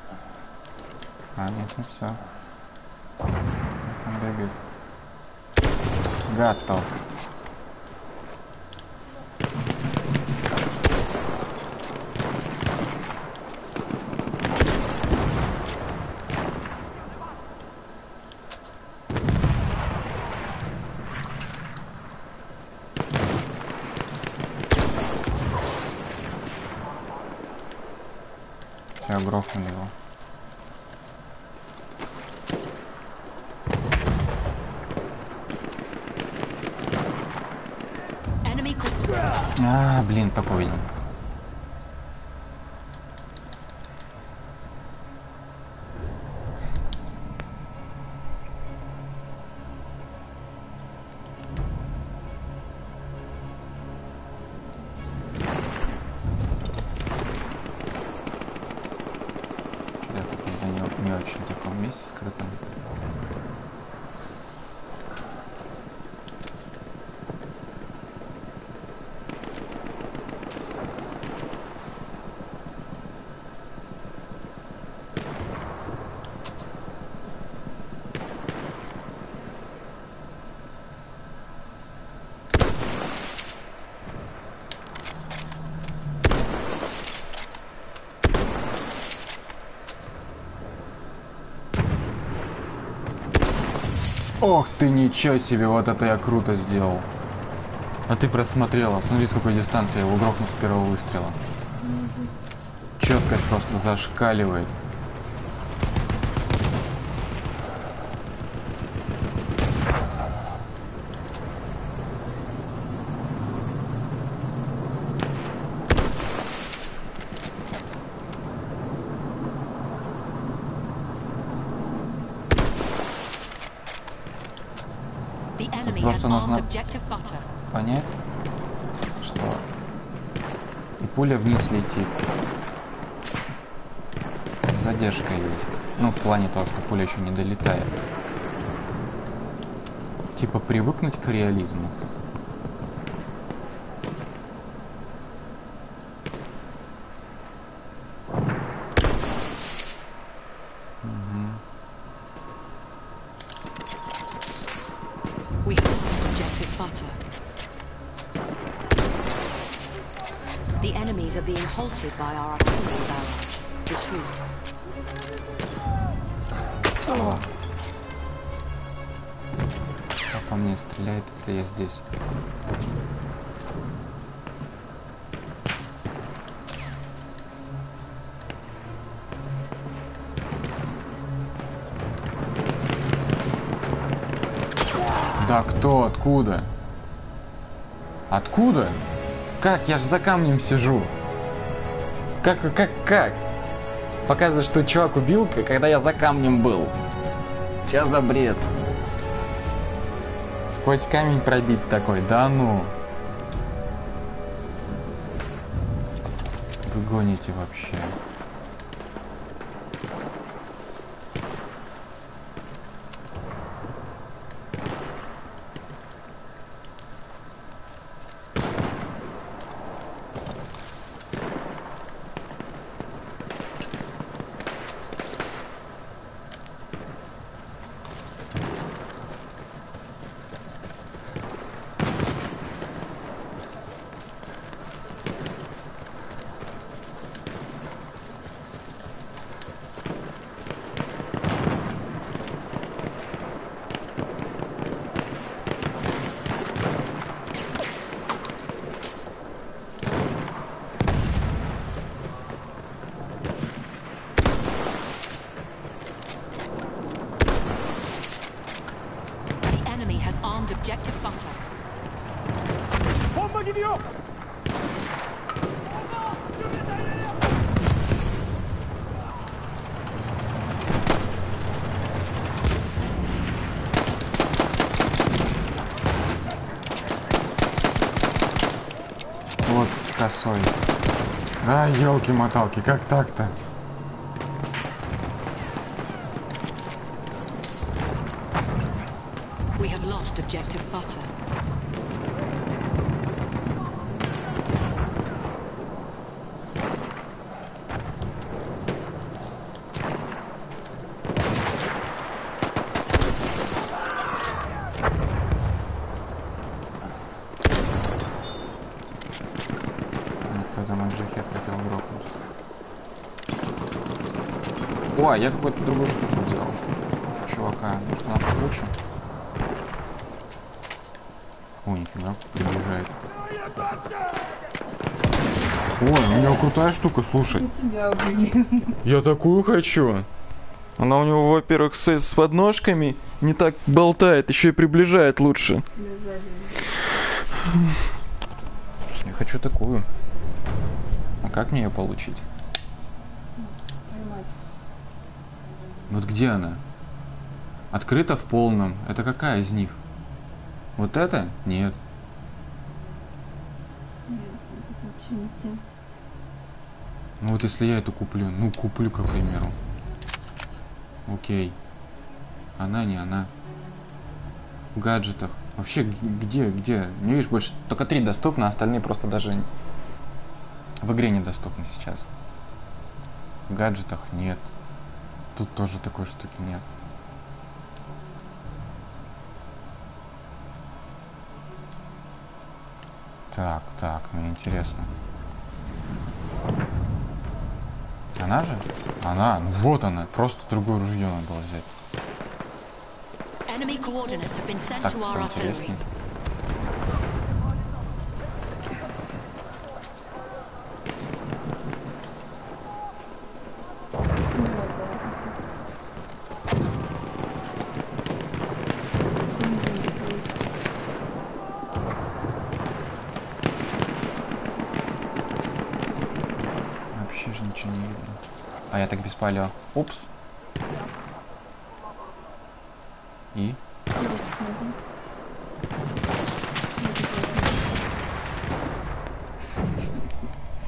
А, нет, не все. Там бегает. Готов. Все, грохнули его. Enemy co- А, блин, такой видел. Я тут не, не, не очень таком месте скрытом. Ох ты, ничего себе, вот это я круто сделал. А ты просмотрела, смотри, с какой дистанции я его грохнул с первого выстрела. Четкость просто зашкаливает. Просто armed нужно objective butter. понять, что и пуля вниз летит. Задержка есть. Ну, в плане того, что пуля еще не долетает. Типа привыкнуть к реализму. Как? Я ж за камнем сижу. Как, как, как? Показывает, что чувак убил, когда я за камнем был. Чё за бред? Сквозь камень пробить такой, да ну. Вы гоните вообще. The enemy has armed objective butter. Bomba gidiyor. Вот косой. А, елки-моталки, как так-то? We have lost objective butter. Кто-то маджихет хотел грохнуть. О, а я какую-то другую штуку взял. Чувака, может нам получим? О, нифига, приближает. Ой, у него крутая штука, слушай. Я такую хочу. Она у него, во-первых, с, с подножками не так болтает, еще и приближает лучше. Я хочу такую. А как мне ее получить? Вот где она? Открыта в полном. Это какая из них? Вот это? Нет. Нет, это вообще не те. Ну вот если я эту куплю, ну куплю, к примеру. Окей. Она не она. В гаджетах. Вообще где, где? Не видишь, больше только три доступны, а остальные просто даже в игре недоступны сейчас. В гаджетах нет. Тут тоже такой штуки нет. Так, так, мне интересно. Она же? Она, ну вот она, просто другое ружье надо было взять. Так, to спалил, Упс. И?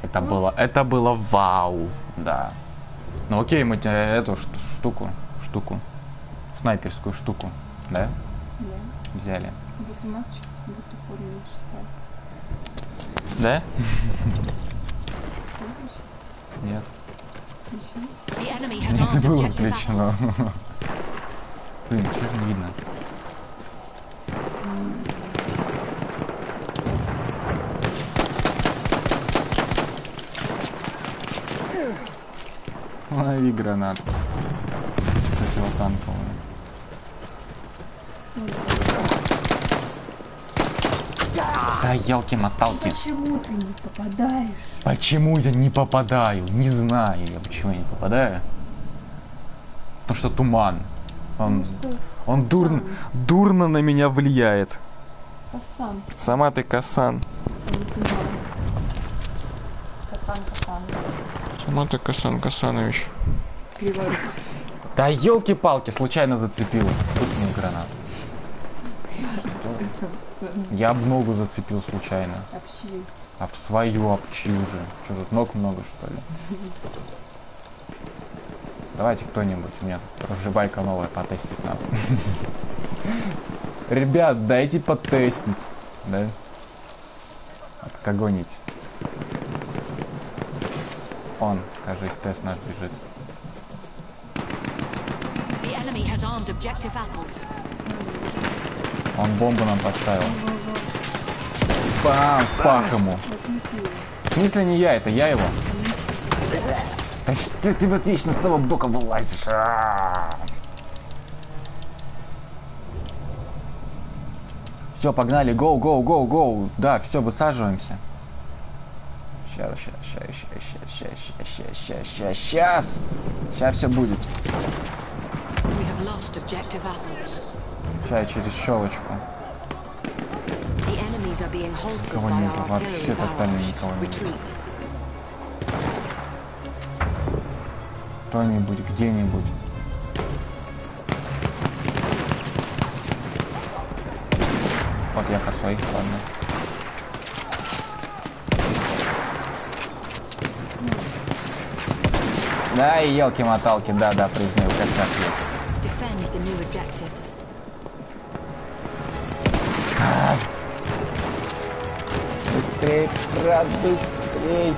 Это было, это было вау, да. Ну окей, мы тебе эту штуку, штуку, снайперскую штуку, да? Да. Взяли. Да? Нет. Это было включено. Блин, ничего не видно. Лови гранат. Противотанковые. Ну, да елки-моталки. Почему ты не попадаешь? Почему я не попадаю? Не знаю я, почему я не попадаю. Потому что туман. Он, Что? он дурно, Дурно на меня влияет. Касан. Сама ты касан. Касан, касан. Сама ты касан Касанович. Да елки-палки, случайно зацепил. Тут мне гранат. Я об ногу зацепил случайно. Общили. Об свою обчи уже. Что тут ног много что ли? Давайте кто-нибудь, мне тут разжибайка новая потестить надо. Ребят, дайте потестить. Да? Откогонить. Он, кажись, тест наш бежит. The enemy has armed objective apples. Он бомбу нам поставил. Пам пах ему. В смысле не я, это я его. Да что ты отлично с того бока вылазишь? А -а -а. Все, погнали, гоу, гоу, гоу, гоу. Да, все, высаживаемся. Сейчас, сейчас, сейчас, сейчас, сейчас, сейчас, сейчас, сейчас. Сейчас все будет. We have lost objective apples. Я через щелочку. Никого не вижу, вообще тотально никого не вижу. Кто-нибудь, где-нибудь. Вот я косой, ладно. Да, и елки-моталки, да-да, признаю, как так есть. Быстрей, брат, быстрей.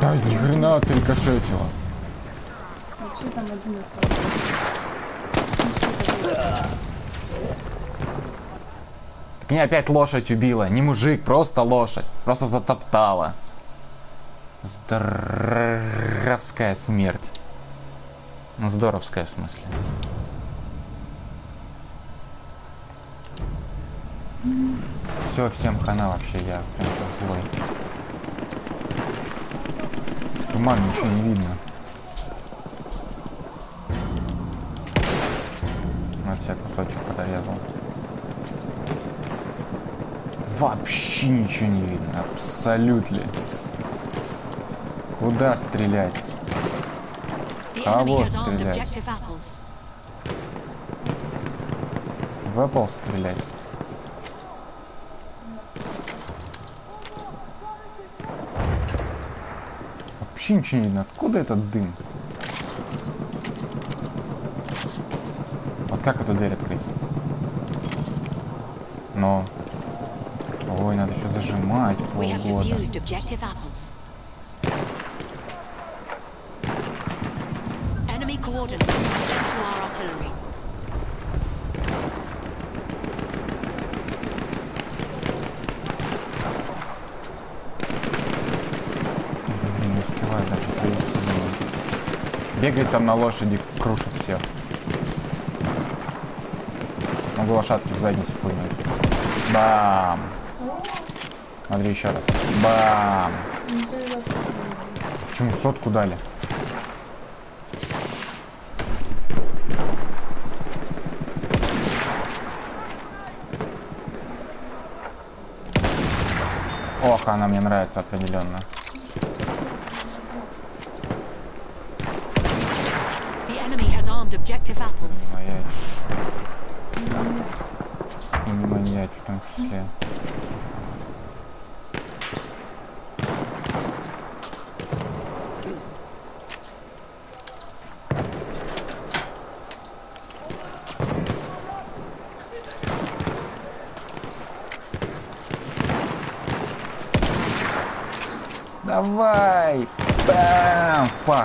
Да, ни хрена отрикошетило. Вообще там один остался. Меня опять лошадь убила. Не мужик, просто лошадь. Просто затоптала. Здоровская смерть. Ну, здоровская в смысле. Все, всем хана вообще, я прям сейчас злой. Туман, ничего не видно. Вот я кусочек подорезал. Вообще ничего не видно, абсолютно. Куда стрелять? Кого стрелять? В Apple стрелять? Вообще ничего не видно. Откуда этот дым? Вот как эту дверь открыть? Но... Ой, надо еще have полгода. defused objective apples. Enemy coordinates sent to our artillery. Блин, не успеваю даже повести за ним. Бегает там на лошади, крушит всех. Могу лошадки в задницу пульнуть. Бам! Смотри еще раз. Бам! Почему сотку дали? Ох, она мне нравится определенно. Моя. И не маньячу в том числе.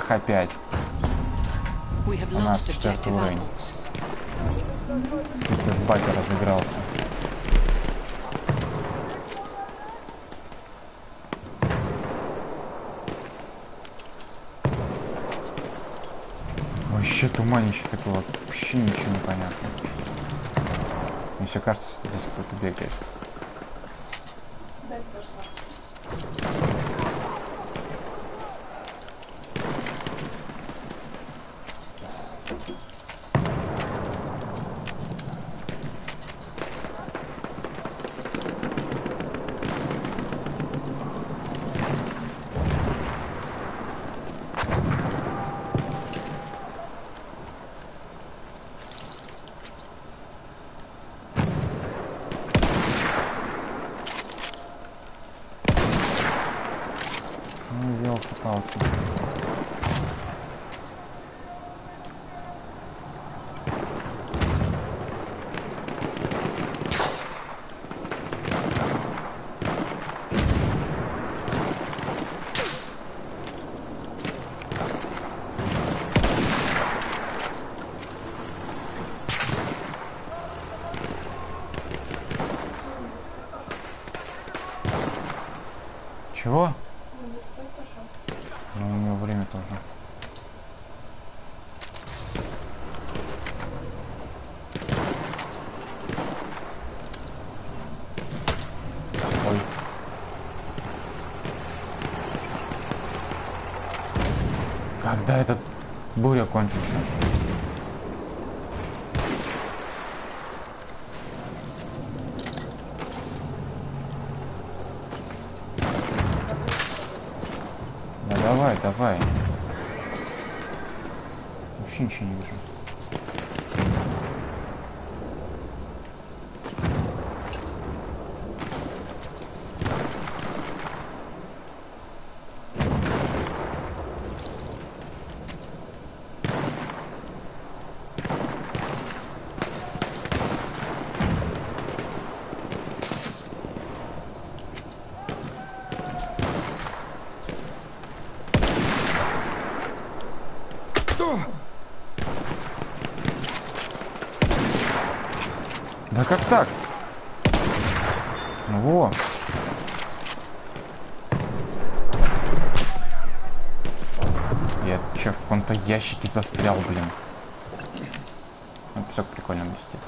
Фах опять. У нас четвертый уровень. Чисто ж батя разыгрался. Вообще туманище такое, вообще ничего не понятно. Мне все кажется, что здесь кто-то бегает. Дать пошла. Ну, елки-палки. Чего? Ну, у него время тоже. Ой. Когда этот буря кончится? Да давай, давай. Вообще ничего не вижу. Да как так? Ну во. Я чё, в каком-то ящике застрял, блин. Ну, песок прикольно блестит.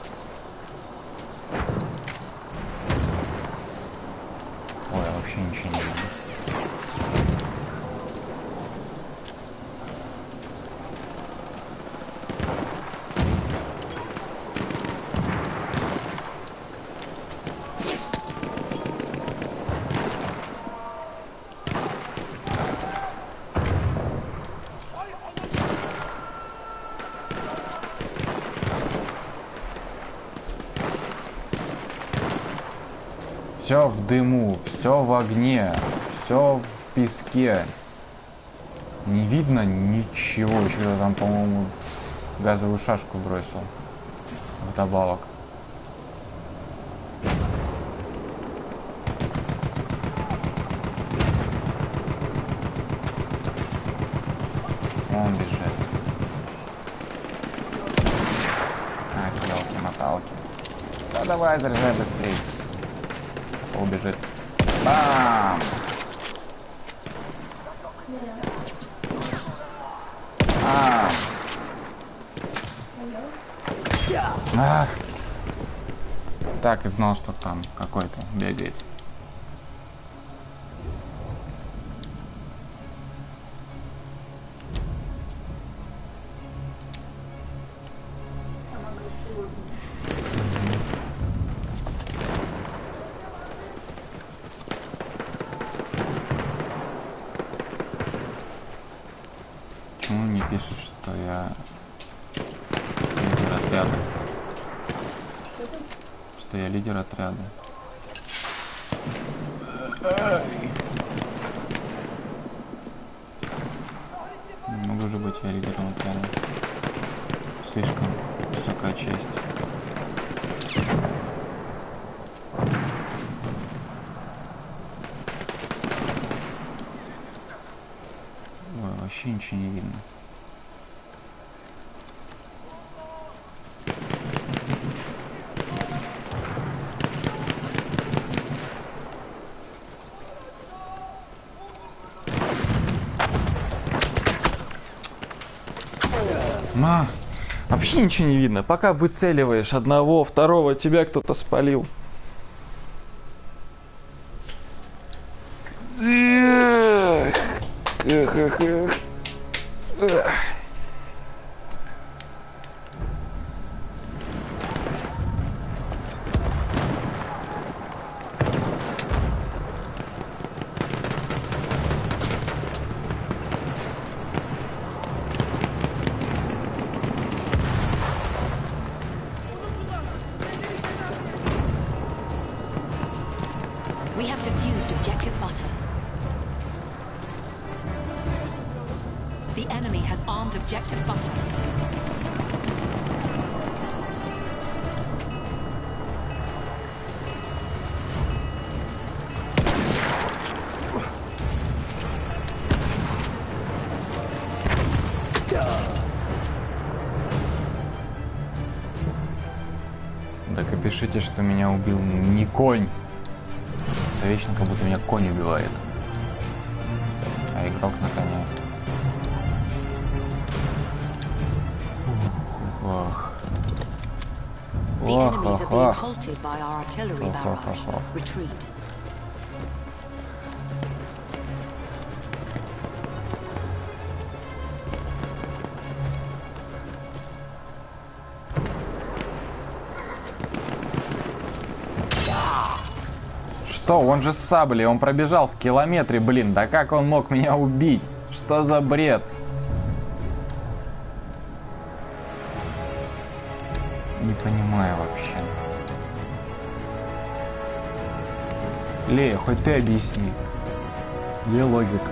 Ой, я вообще ничего не вижу. Все в дыму, все в огне, все в песке. Не видно ничего. Еще я там, по-моему, газовую шашку бросил. Вдобавок. Он бежит. Ах, елки-моталки. Да давай, заряжай быстрей. Отряда. Что я лидер отряда. Не могу же быть я лидером отряда. Слишком высокая честь. Ой, вообще ничего не видно. Вообще ничего не видно. Пока выцеливаешь одного, второго, тебя кто-то спалил. Эх, эх, эх, Пишите, что меня убил не конь. Это вечно как будто меня конь убивает. А игрок на коне. Ох. Ох, ох, ох. Ох, ох, ох, ох. Что, он же с саблей, он пробежал в километре, блин, да как он мог меня убить? Что за бред? Не понимаю вообще. Лея, хоть ты объясни. Где логика?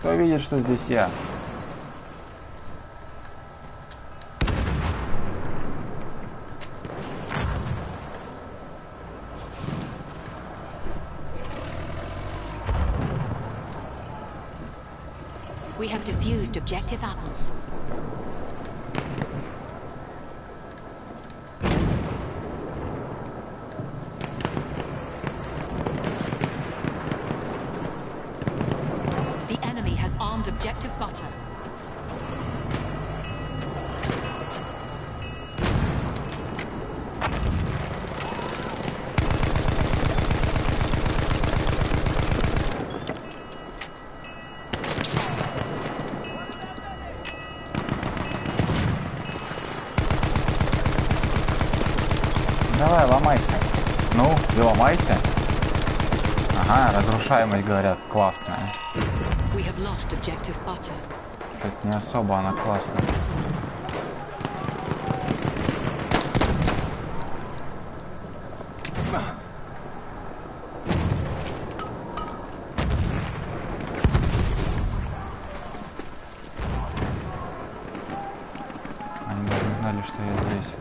Кто видит, что здесь я? We have defused objective apples. Разрушаемость, говорят, классная. Что-то не особо она классная. Они даже не знали, что я здесь.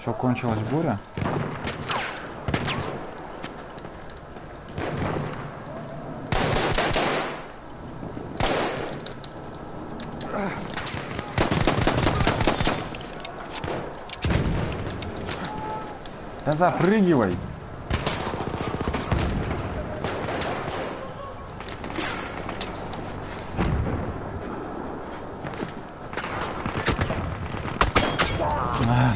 Все, кончилась буря? Да запрыгивай. А.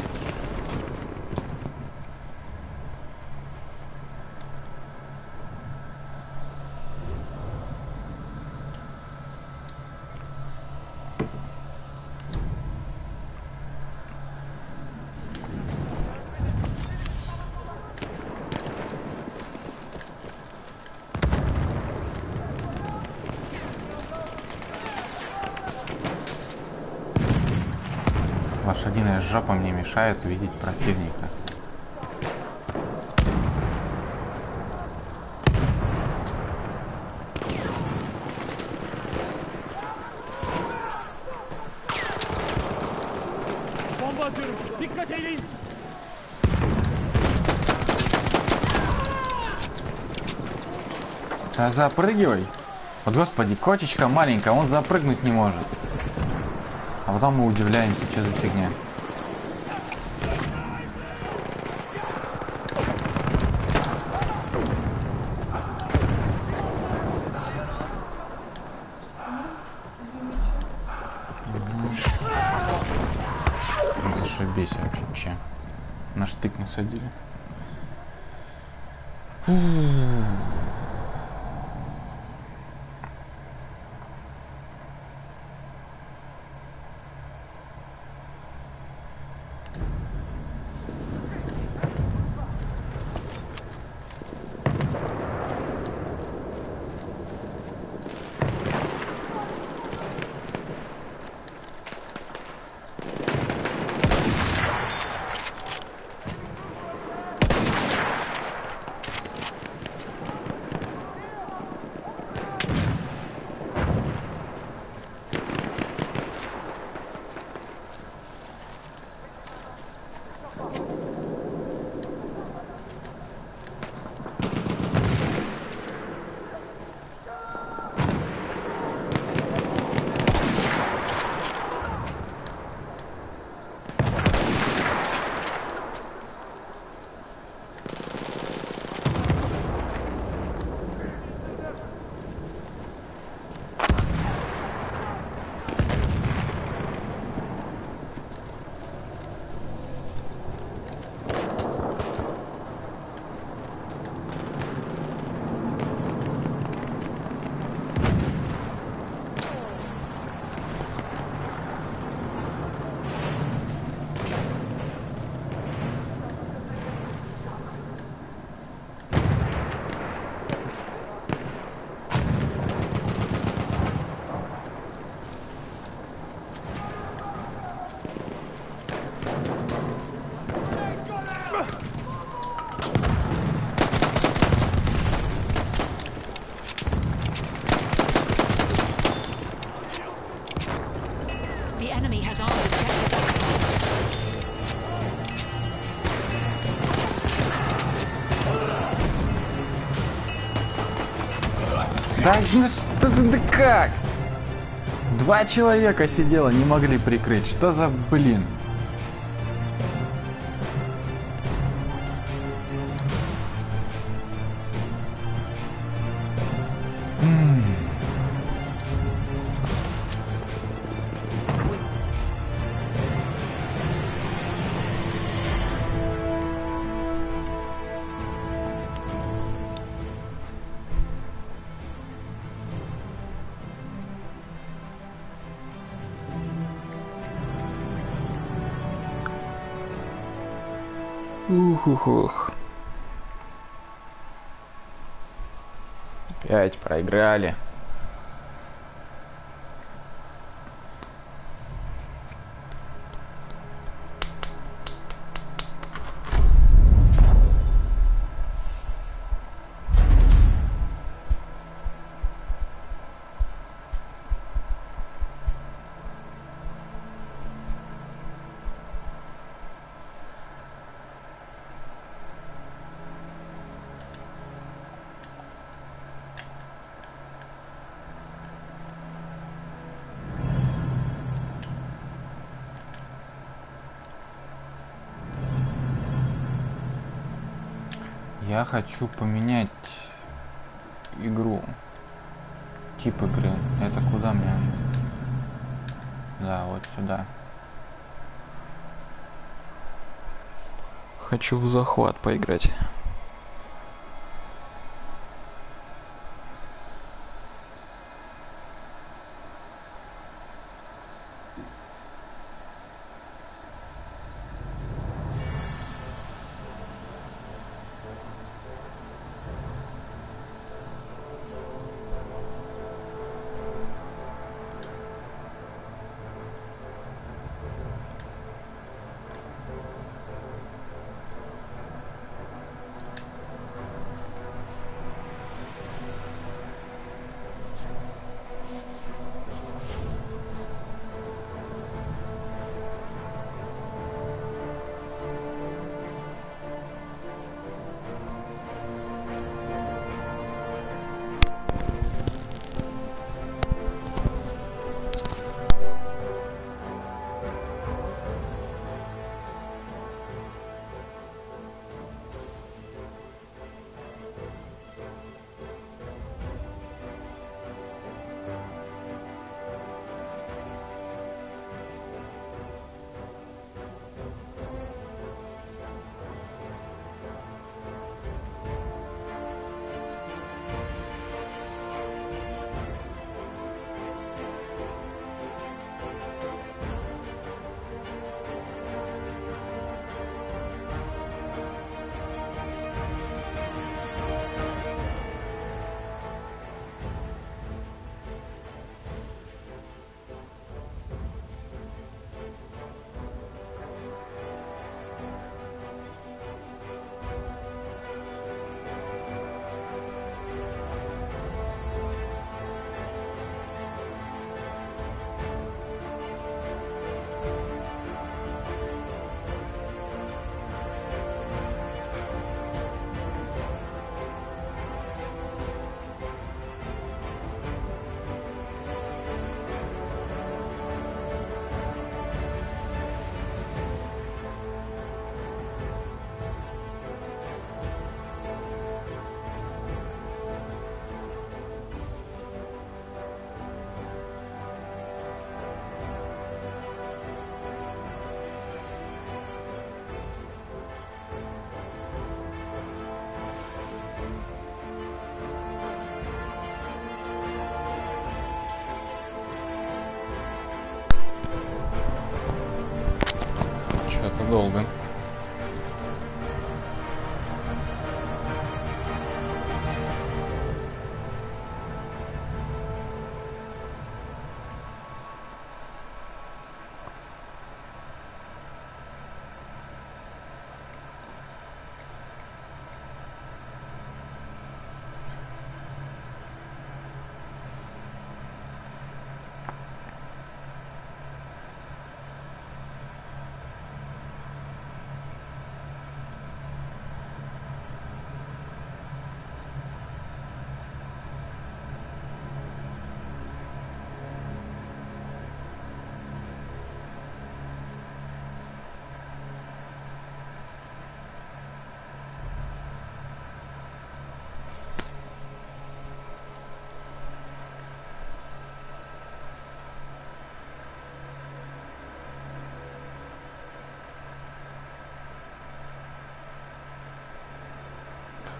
Лошадиная жопа мне мешает видеть противника. Да запрыгивай. Вот господи, котечка маленькая, он запрыгнуть не может. А потом мы удивляемся, что за фигня. Ну что ты, да как? Два человека сидело, не могли прикрыть. Что за блин? Ух-ух-ух. Опять проиграли. Хочу поменять игру. Тип игры. Это куда мне? Да, вот сюда. Хочу в захват поиграть.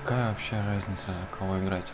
Какая вообще разница, за кого играть?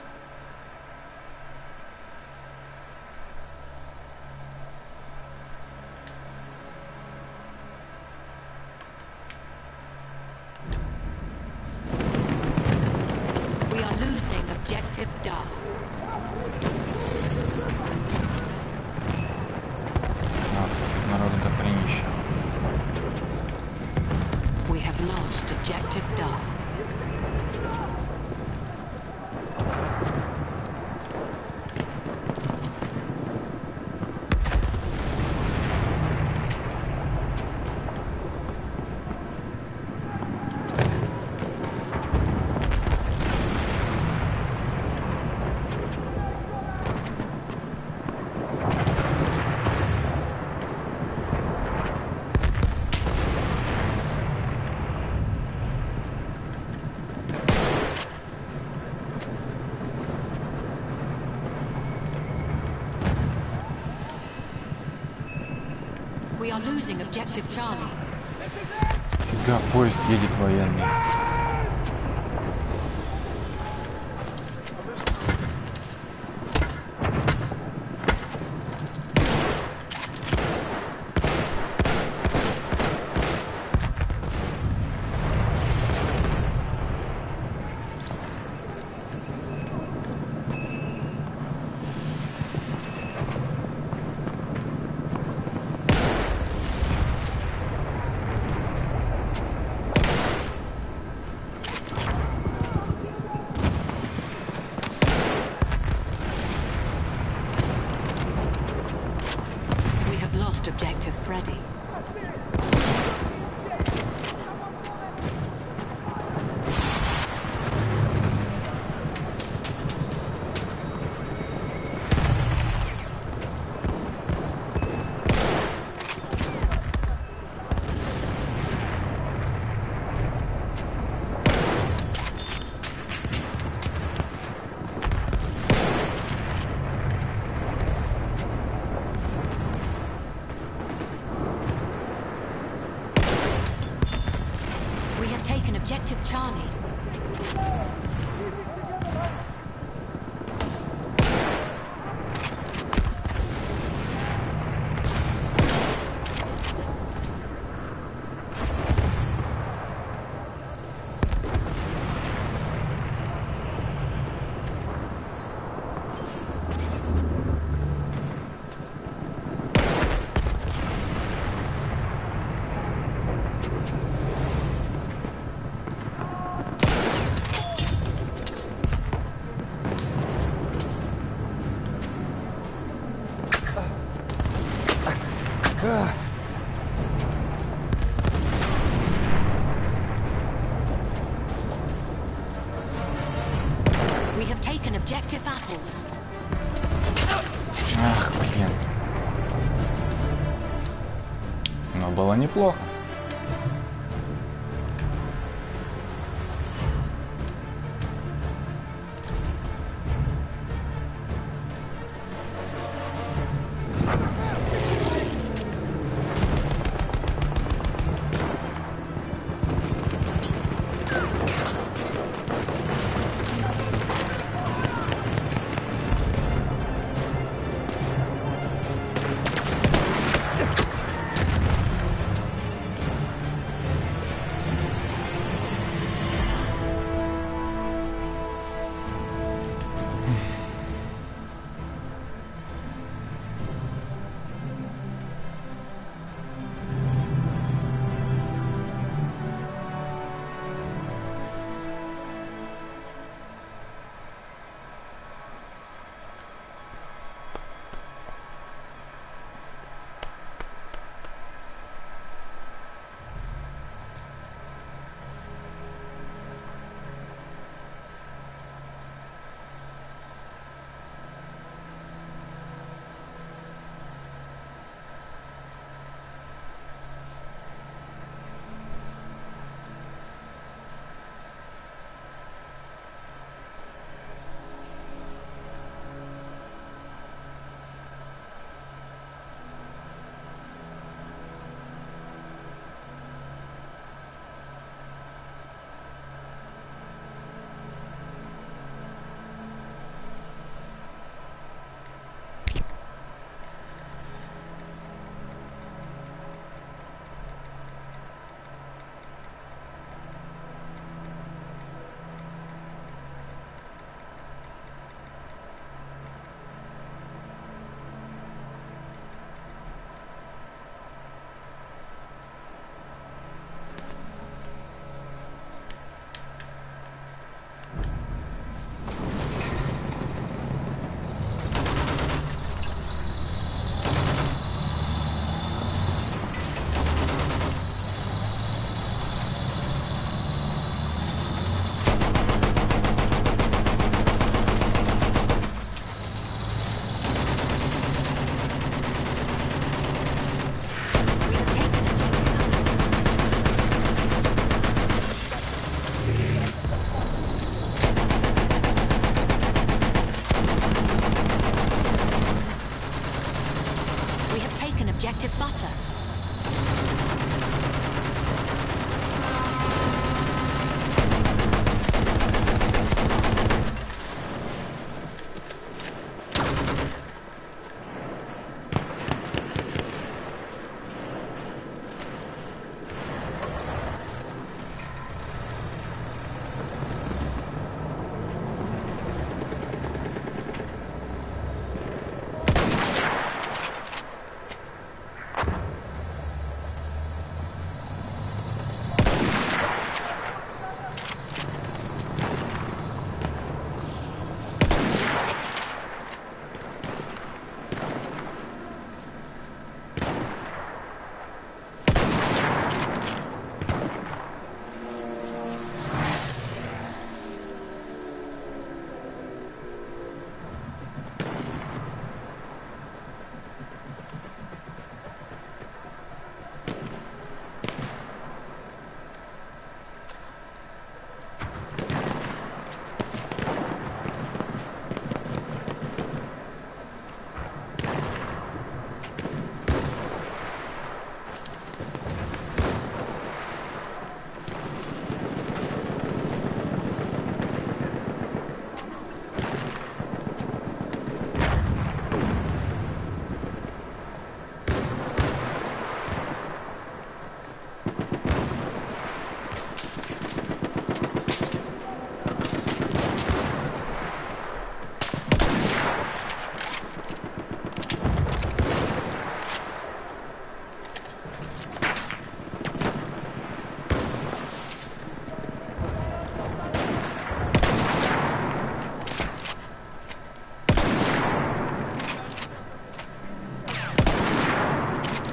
Фига, поезд едет военный.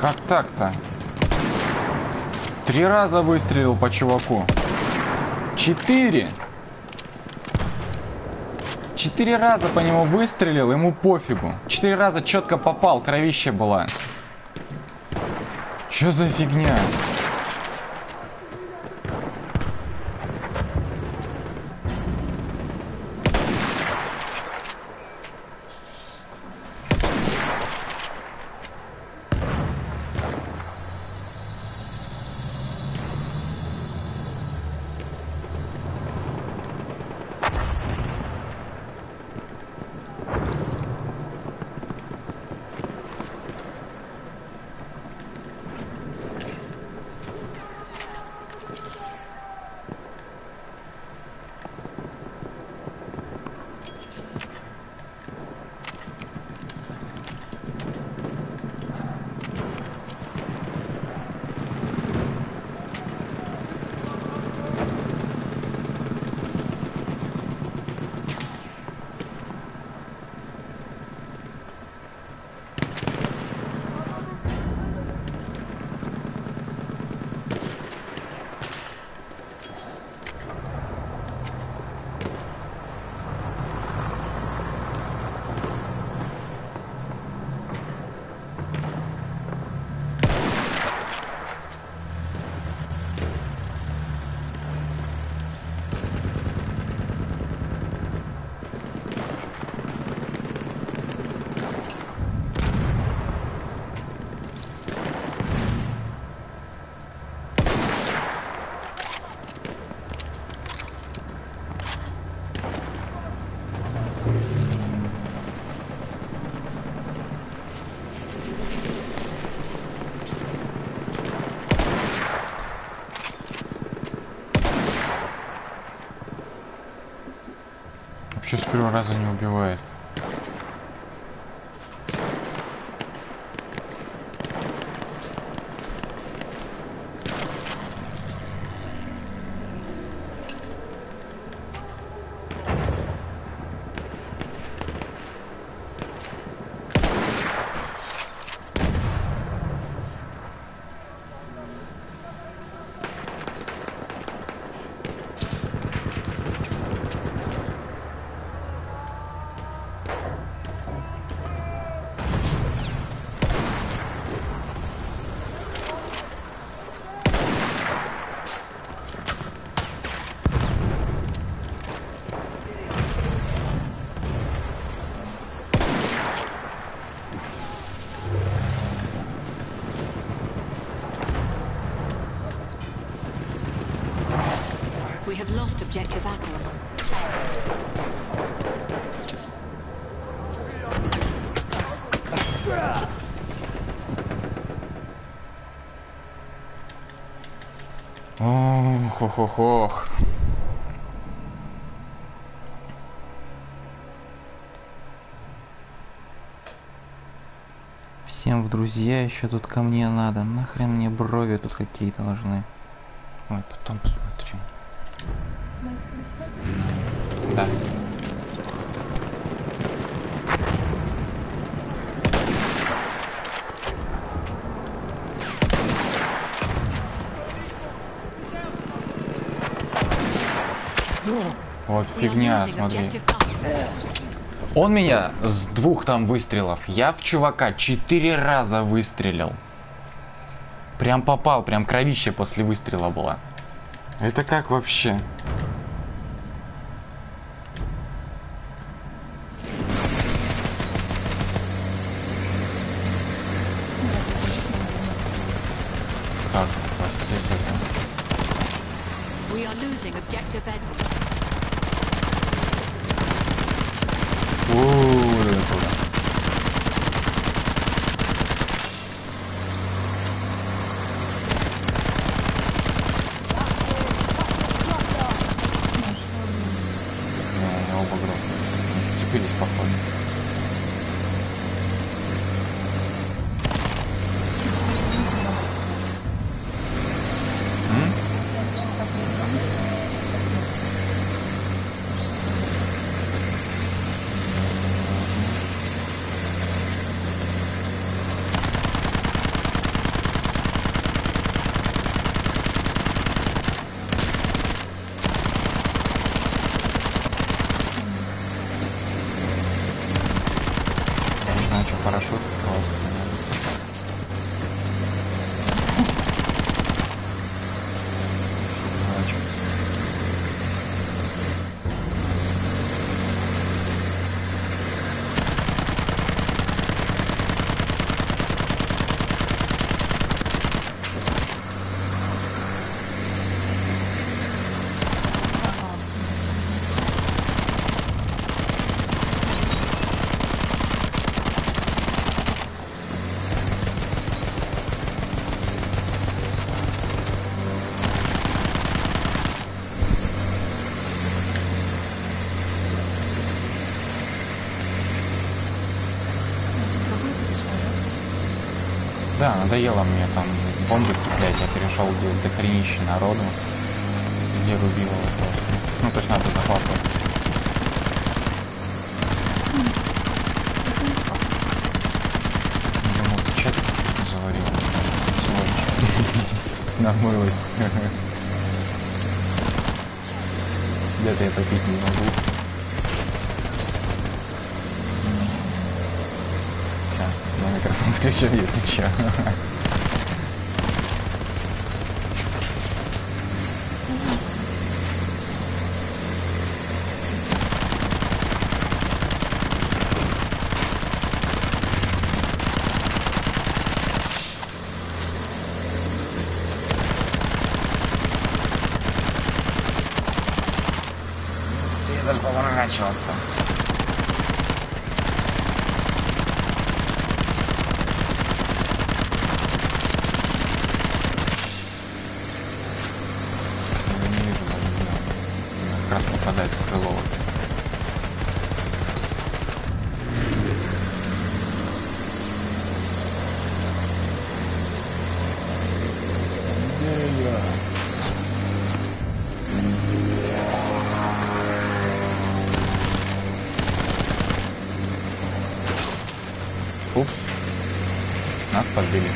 Как так-то? Три раза выстрелил по чуваку. Четыре. Четыре раза по нему выстрелил, ему пофигу. Четыре раза четко попал, кровище была. Что за фигня? Первого раза не убивает. We have lost objective apples. Ох, ох, ох. Всем в друзья еще тут ко мне надо. Нахрен мне брови тут какие-то нужны. Ой, потом посмотрим. Да. Вот We are фигня, смотри. Он меня с двух там выстрелов. Я в чувака четыре раза выстрелил. Прям попал, прям кровище после выстрела было. Это как вообще? Да, надоело мне там бомбы цеплять, я перешел до хренища народу, где рубило просто. Ну, то есть надо захватывать. Думал, ты чай заварил. Сволочь. Намылась. Где-то я попить не могу. Ща, на микрофон включен, если чё. Следует поворачиваться. Я не вижу даже, да. Как раз попадает в крыло. вот. Где я? Упс. Нас подбили.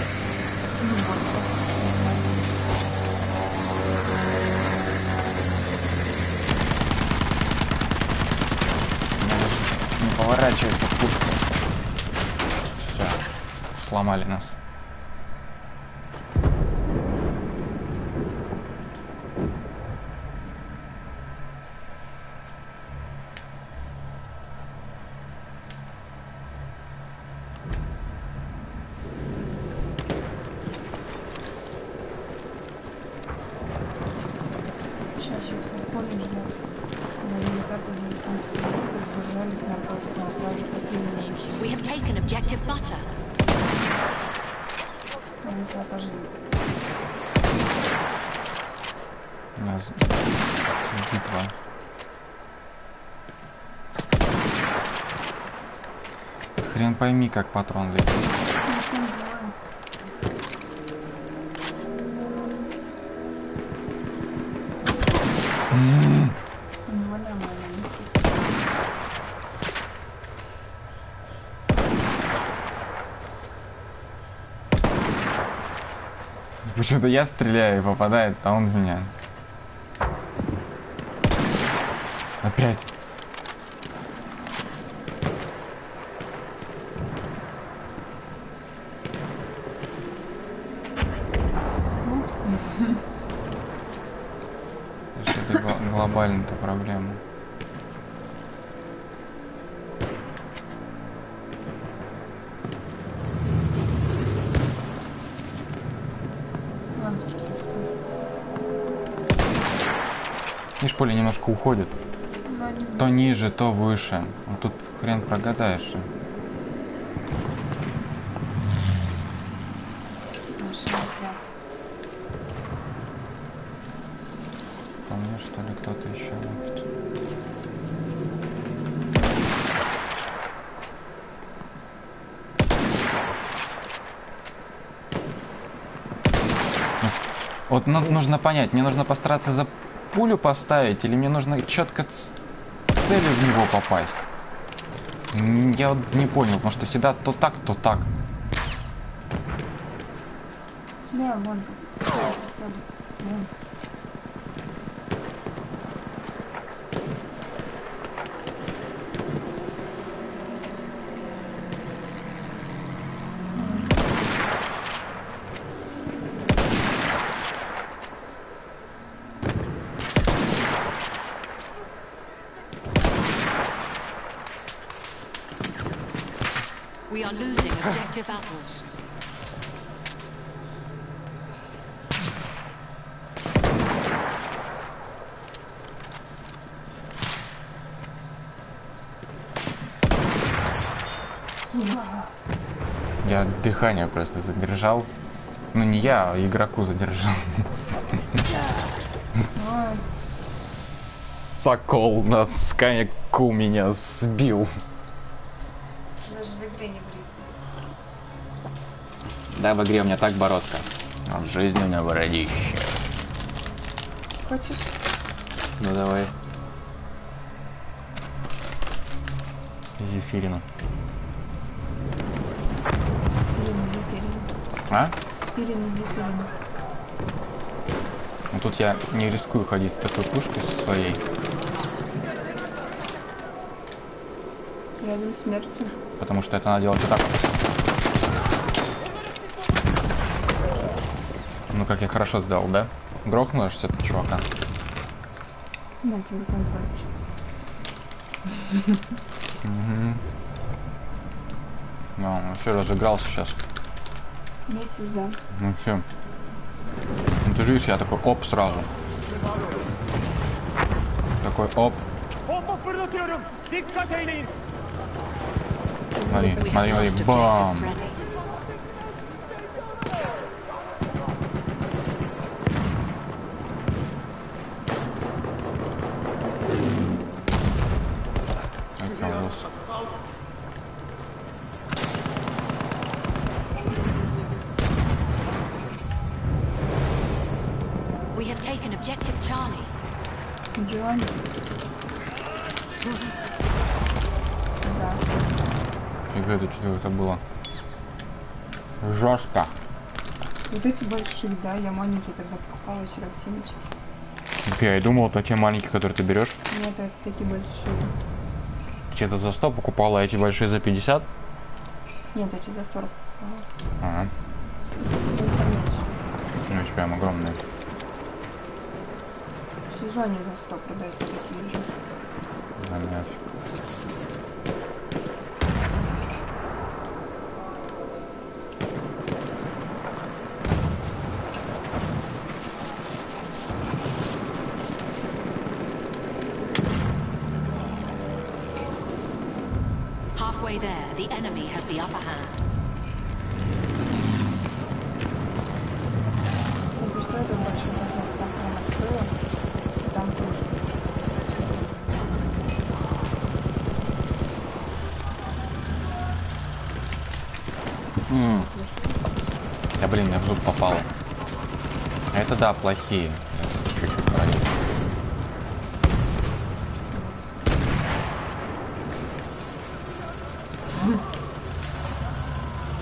Не поворачивается пушка. Все. Сломали нас. Сейчас, сейчас, колледж ждет. На юго-западе Санкт-Петербурга задержались наркотиком, слажи последние ищи. We have taken objective butter. Они отожгли. У нас битва. Хрен пойми, как патрон летит. Почему-то я стреляю и попадает, а он в меня. Опять. Упс. Это гла- глобальная-то проблема. Ладно, тихо. Видишь, поле немножко уходит. То ниже, то выше. Вот тут хрен прогадаешь. По мне, что ли, кто-то еще лупит. Вот ну- нужно понять, мне нужно постараться за пулю поставить, или мне нужно четко ц- целью в него попасть. Я вот не понял, потому что всегда то так, то так. Тебя Вон. We are losing objective apples. Я дыхание просто задержал. Ну не я, а игроку задержал. Сокол на скайку меня сбил. даже в игре не брит. Да, в игре у меня так бородка. А в жизни у меня бородище. Хочешь? Ну давай. Зефирину. Ирину Зефирину. А? Ирину Зефирину. Ну тут я не рискую ходить с такой пушкой со своей, Рядом смертью. потому что это надо делать вот так. Ну как я хорошо сдал, да? Грохнула все-таки чувака. На тебе контроль. Угу. Ну, он еще разыгрался сейчас. Месяц, да. Ну все. Ну ты же видишь, я такой оп сразу. Такой оп. Смотри, смотри, смотри, бам! Эти большие, да, я маленькие тогда покупала еще как семечки. Я и думал, то те маленькие, которые ты берешь. Нет, это такие большие. Ты это за 100 покупала, а эти большие за 50? Нет, эти за 40 покупала. Ага. Ну, эти прям огромные. В Сижуане за 100 продаются такие же. Да нафиг. Это да, плохие. Чуть-чуть.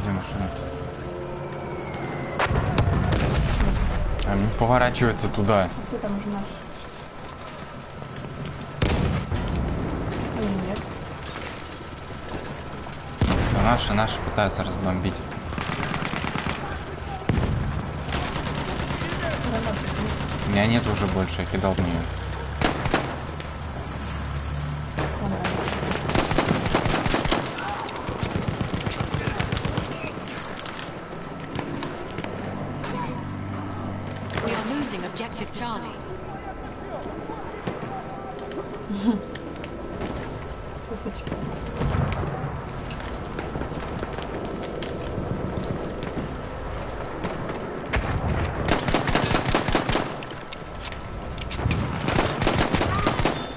Где машина-то? А не поворачивается туда. Ну все там уже наши. Или нет? А наши, наши пытаются разбомбить. У меня нет уже больше, я кидал в нее. Там раньше. We are losing objective Charlie. Сосочка.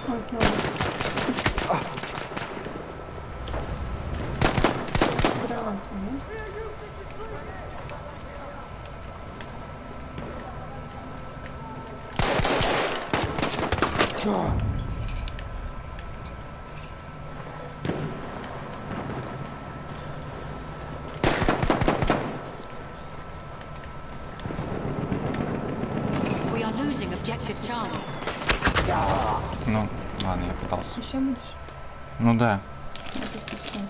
Ой, ладно. Гранаты, ну. We are losing objective Charlie. Ну, ладно, я пытался. Еще будешь? Ну да. Это спасибо.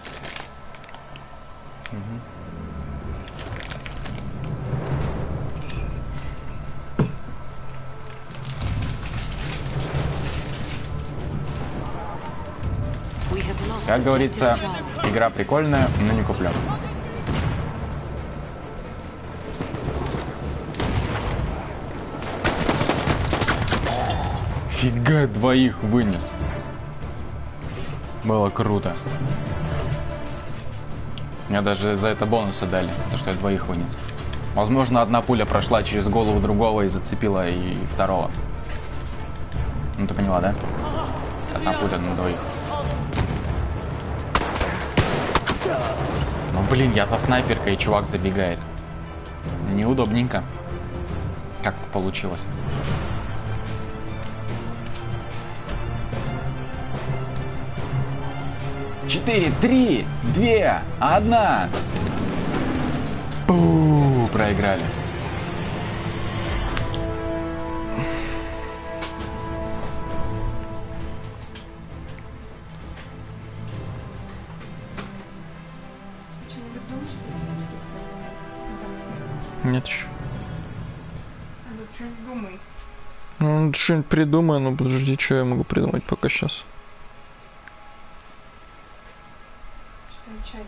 We have lost Как говорится. Игра прикольная, но не куплю. Фига двоих вынес. Было круто. Мне даже за это бонусы дали, то что я двоих вынес. Возможно, одна пуля прошла через голову другого и зацепила и второго. Ну ты поняла, да? Одна пуля на двоих. Блин, я за снайперкой, и чувак забегает. Неудобненько. Как это получилось? Четыре, три, две, одна. Пу, проиграли. Придумай, ну подожди, что я могу придумать пока сейчас. Что чай.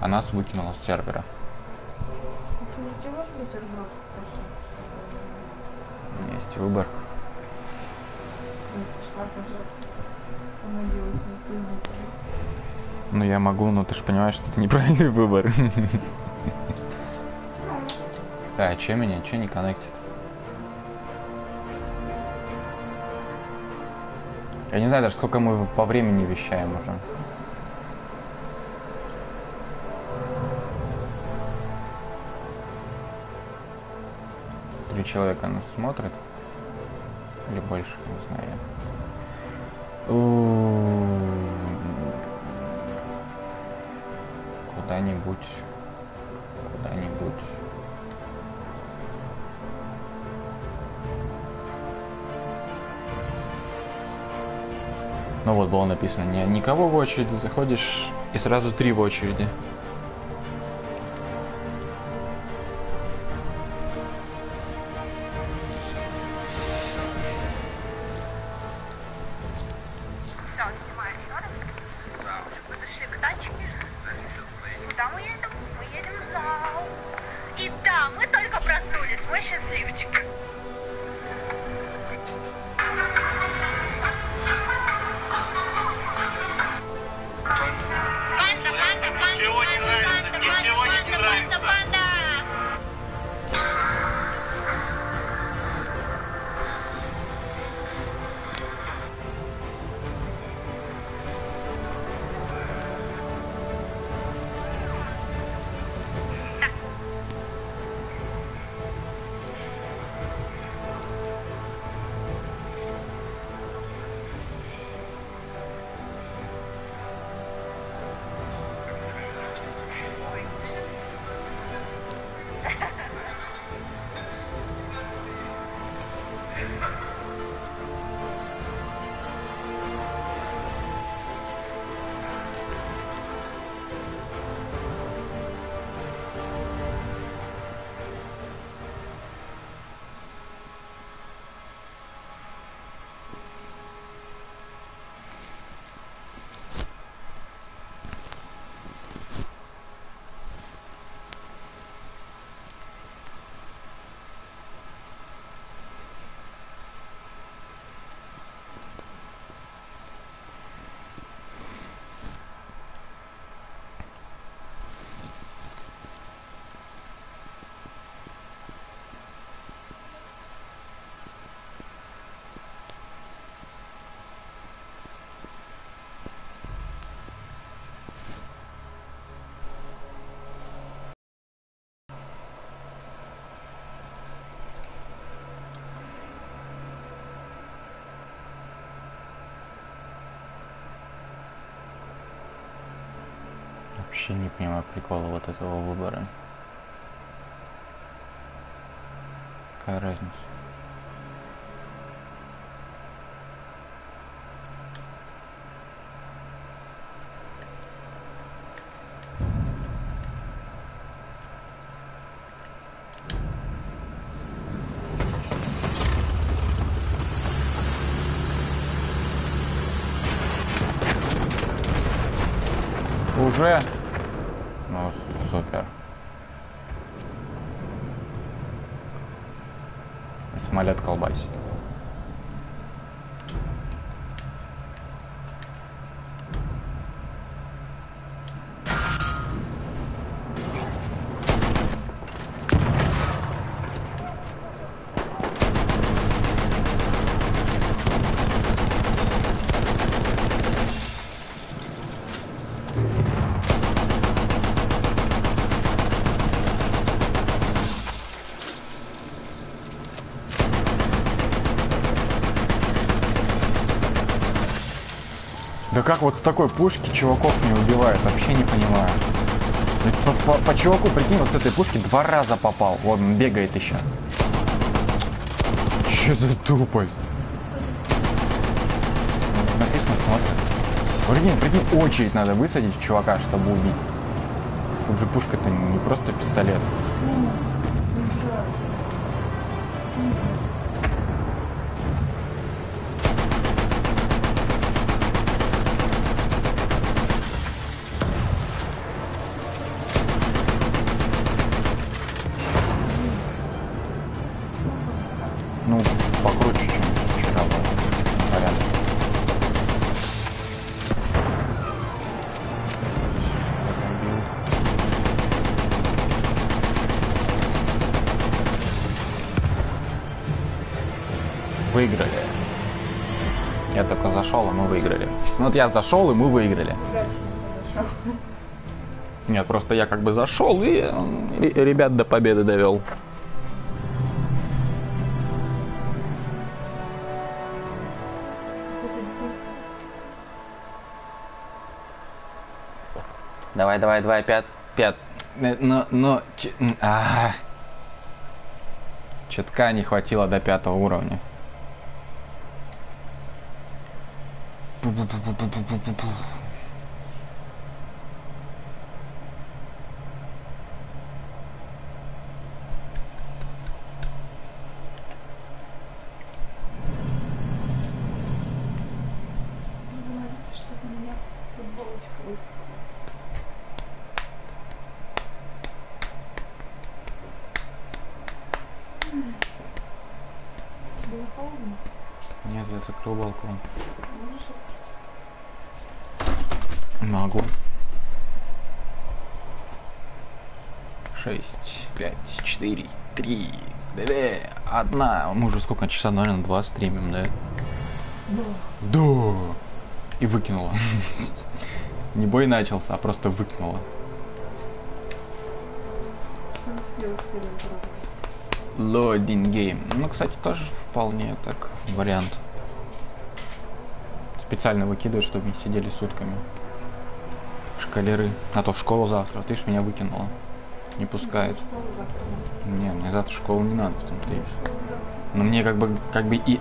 А нас выкинуло с сервера. Неправильный выбор. А че меня? Че не коннектит? Я не знаю даже, сколько мы по времени вещаем уже. Три человека нас смотрит. Или больше, не знаю написано, не, никого в очереди, заходишь и сразу три в очереди. Мы только проснулись. Мы счастливчик. вот этого выбора. Какая разница? уже как вот с такой пушки чуваков не убивают, вообще не понимаю. По, по- по чуваку, прикинь, вот с этой пушки два раза попал. Вот он бегает еще. Че за тупость? Написано, смотри. Прикинь, прикинь, очередь надо высадить чувака, чтобы убить. Тут же пушка-то не просто пистолет. Ну вот я зашел, и мы выиграли. Нет, просто я как бы зашел и ребят до победы довел. Давай, давай, давай, пят, пят. Э, Но, но, ч- м, а. Чутка не хватило до пятого уровня. 不不不不不不不不 одна. Мы уже сколько часа, наверное, два стримим, да? Да. И выкинула. Не бой начался, а просто выкинула. Loading game. Ну, кстати, тоже вполне так вариант. Специально выкидывают, чтобы не сидели сутками. Шкалеры. А то в школу завтра. Ты ж меня выкинула. Не пускает. Не, мне завтра в школу не надо, в том-то Но мне как бы, как бы и...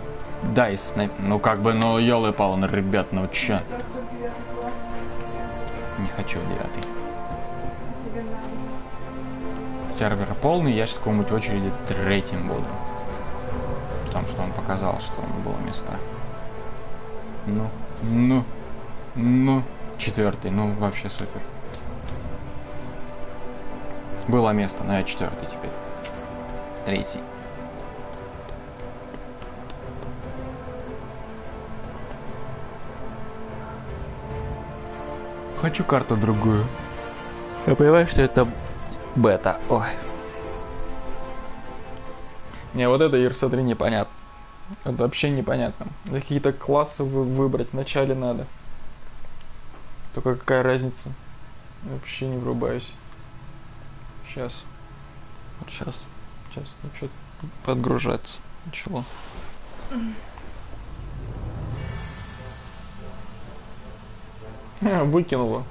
Да, и снайп... Ну как бы, ну елы пал ну ребят, ну чё? Не хочу в девятый. Сервер полный, я сейчас в каком-нибудь очереди третьим буду. Потому что он показал, что у него было места. Ну, ну, ну, четвертый, ну вообще супер. Было место, но я четвертый теперь. Третий. Хочу карту другую. Я понимаю, что это бета. Ой. Не, вот это ERC3 непонятно. Это вообще непонятно. Какие-то классы вы- выбрать вначале надо. Только какая разница? Вообще не врубаюсь. Сейчас. Вот сейчас. Сейчас. Ну что подгружаться. Ничего. А, Выкинула.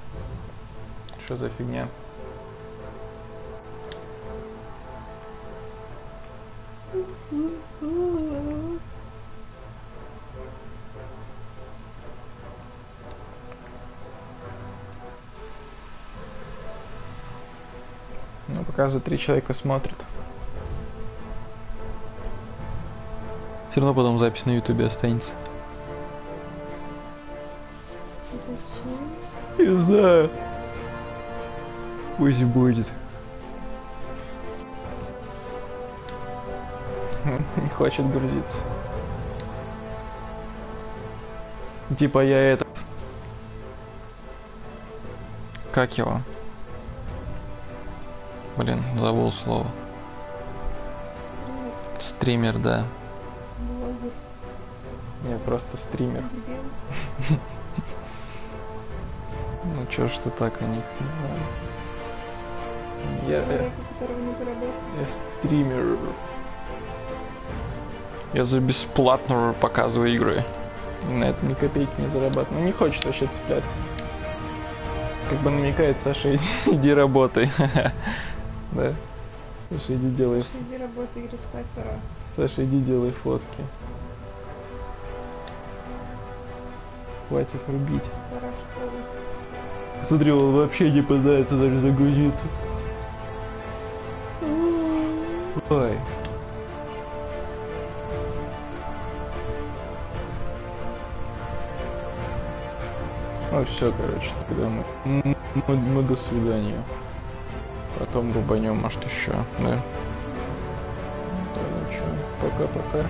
Что за фигня? Ну, пока за три человека смотрят. Все равно потом запись на ютубе останется. Не знаю. Пусть будет. Не хочет грузиться. Типа я этот... Как его? Блин, забыл слово. Стример, да. Блогер, Нет, просто стример. Ну чё ж ты так о них не. Я, я, Человек, у которого нет работы. я стример. Я за бесплатно показываю игры. И на этом ни копейки не зарабатываю. Ну не хочет вообще цепляться. Как бы намекает Саша, иди, иди работай. Да? Саша, иди делай. Иди работай, игры спать пора. Саша, иди делай фотки. Хватит рубить. Пора в школу. Смотри, он вообще не пытается даже загрузиться. Ой. Ну все, короче, тогда мы, мы, мы до свидания. Потом рубанем, может еще, да? Да, ну что, пока-пока.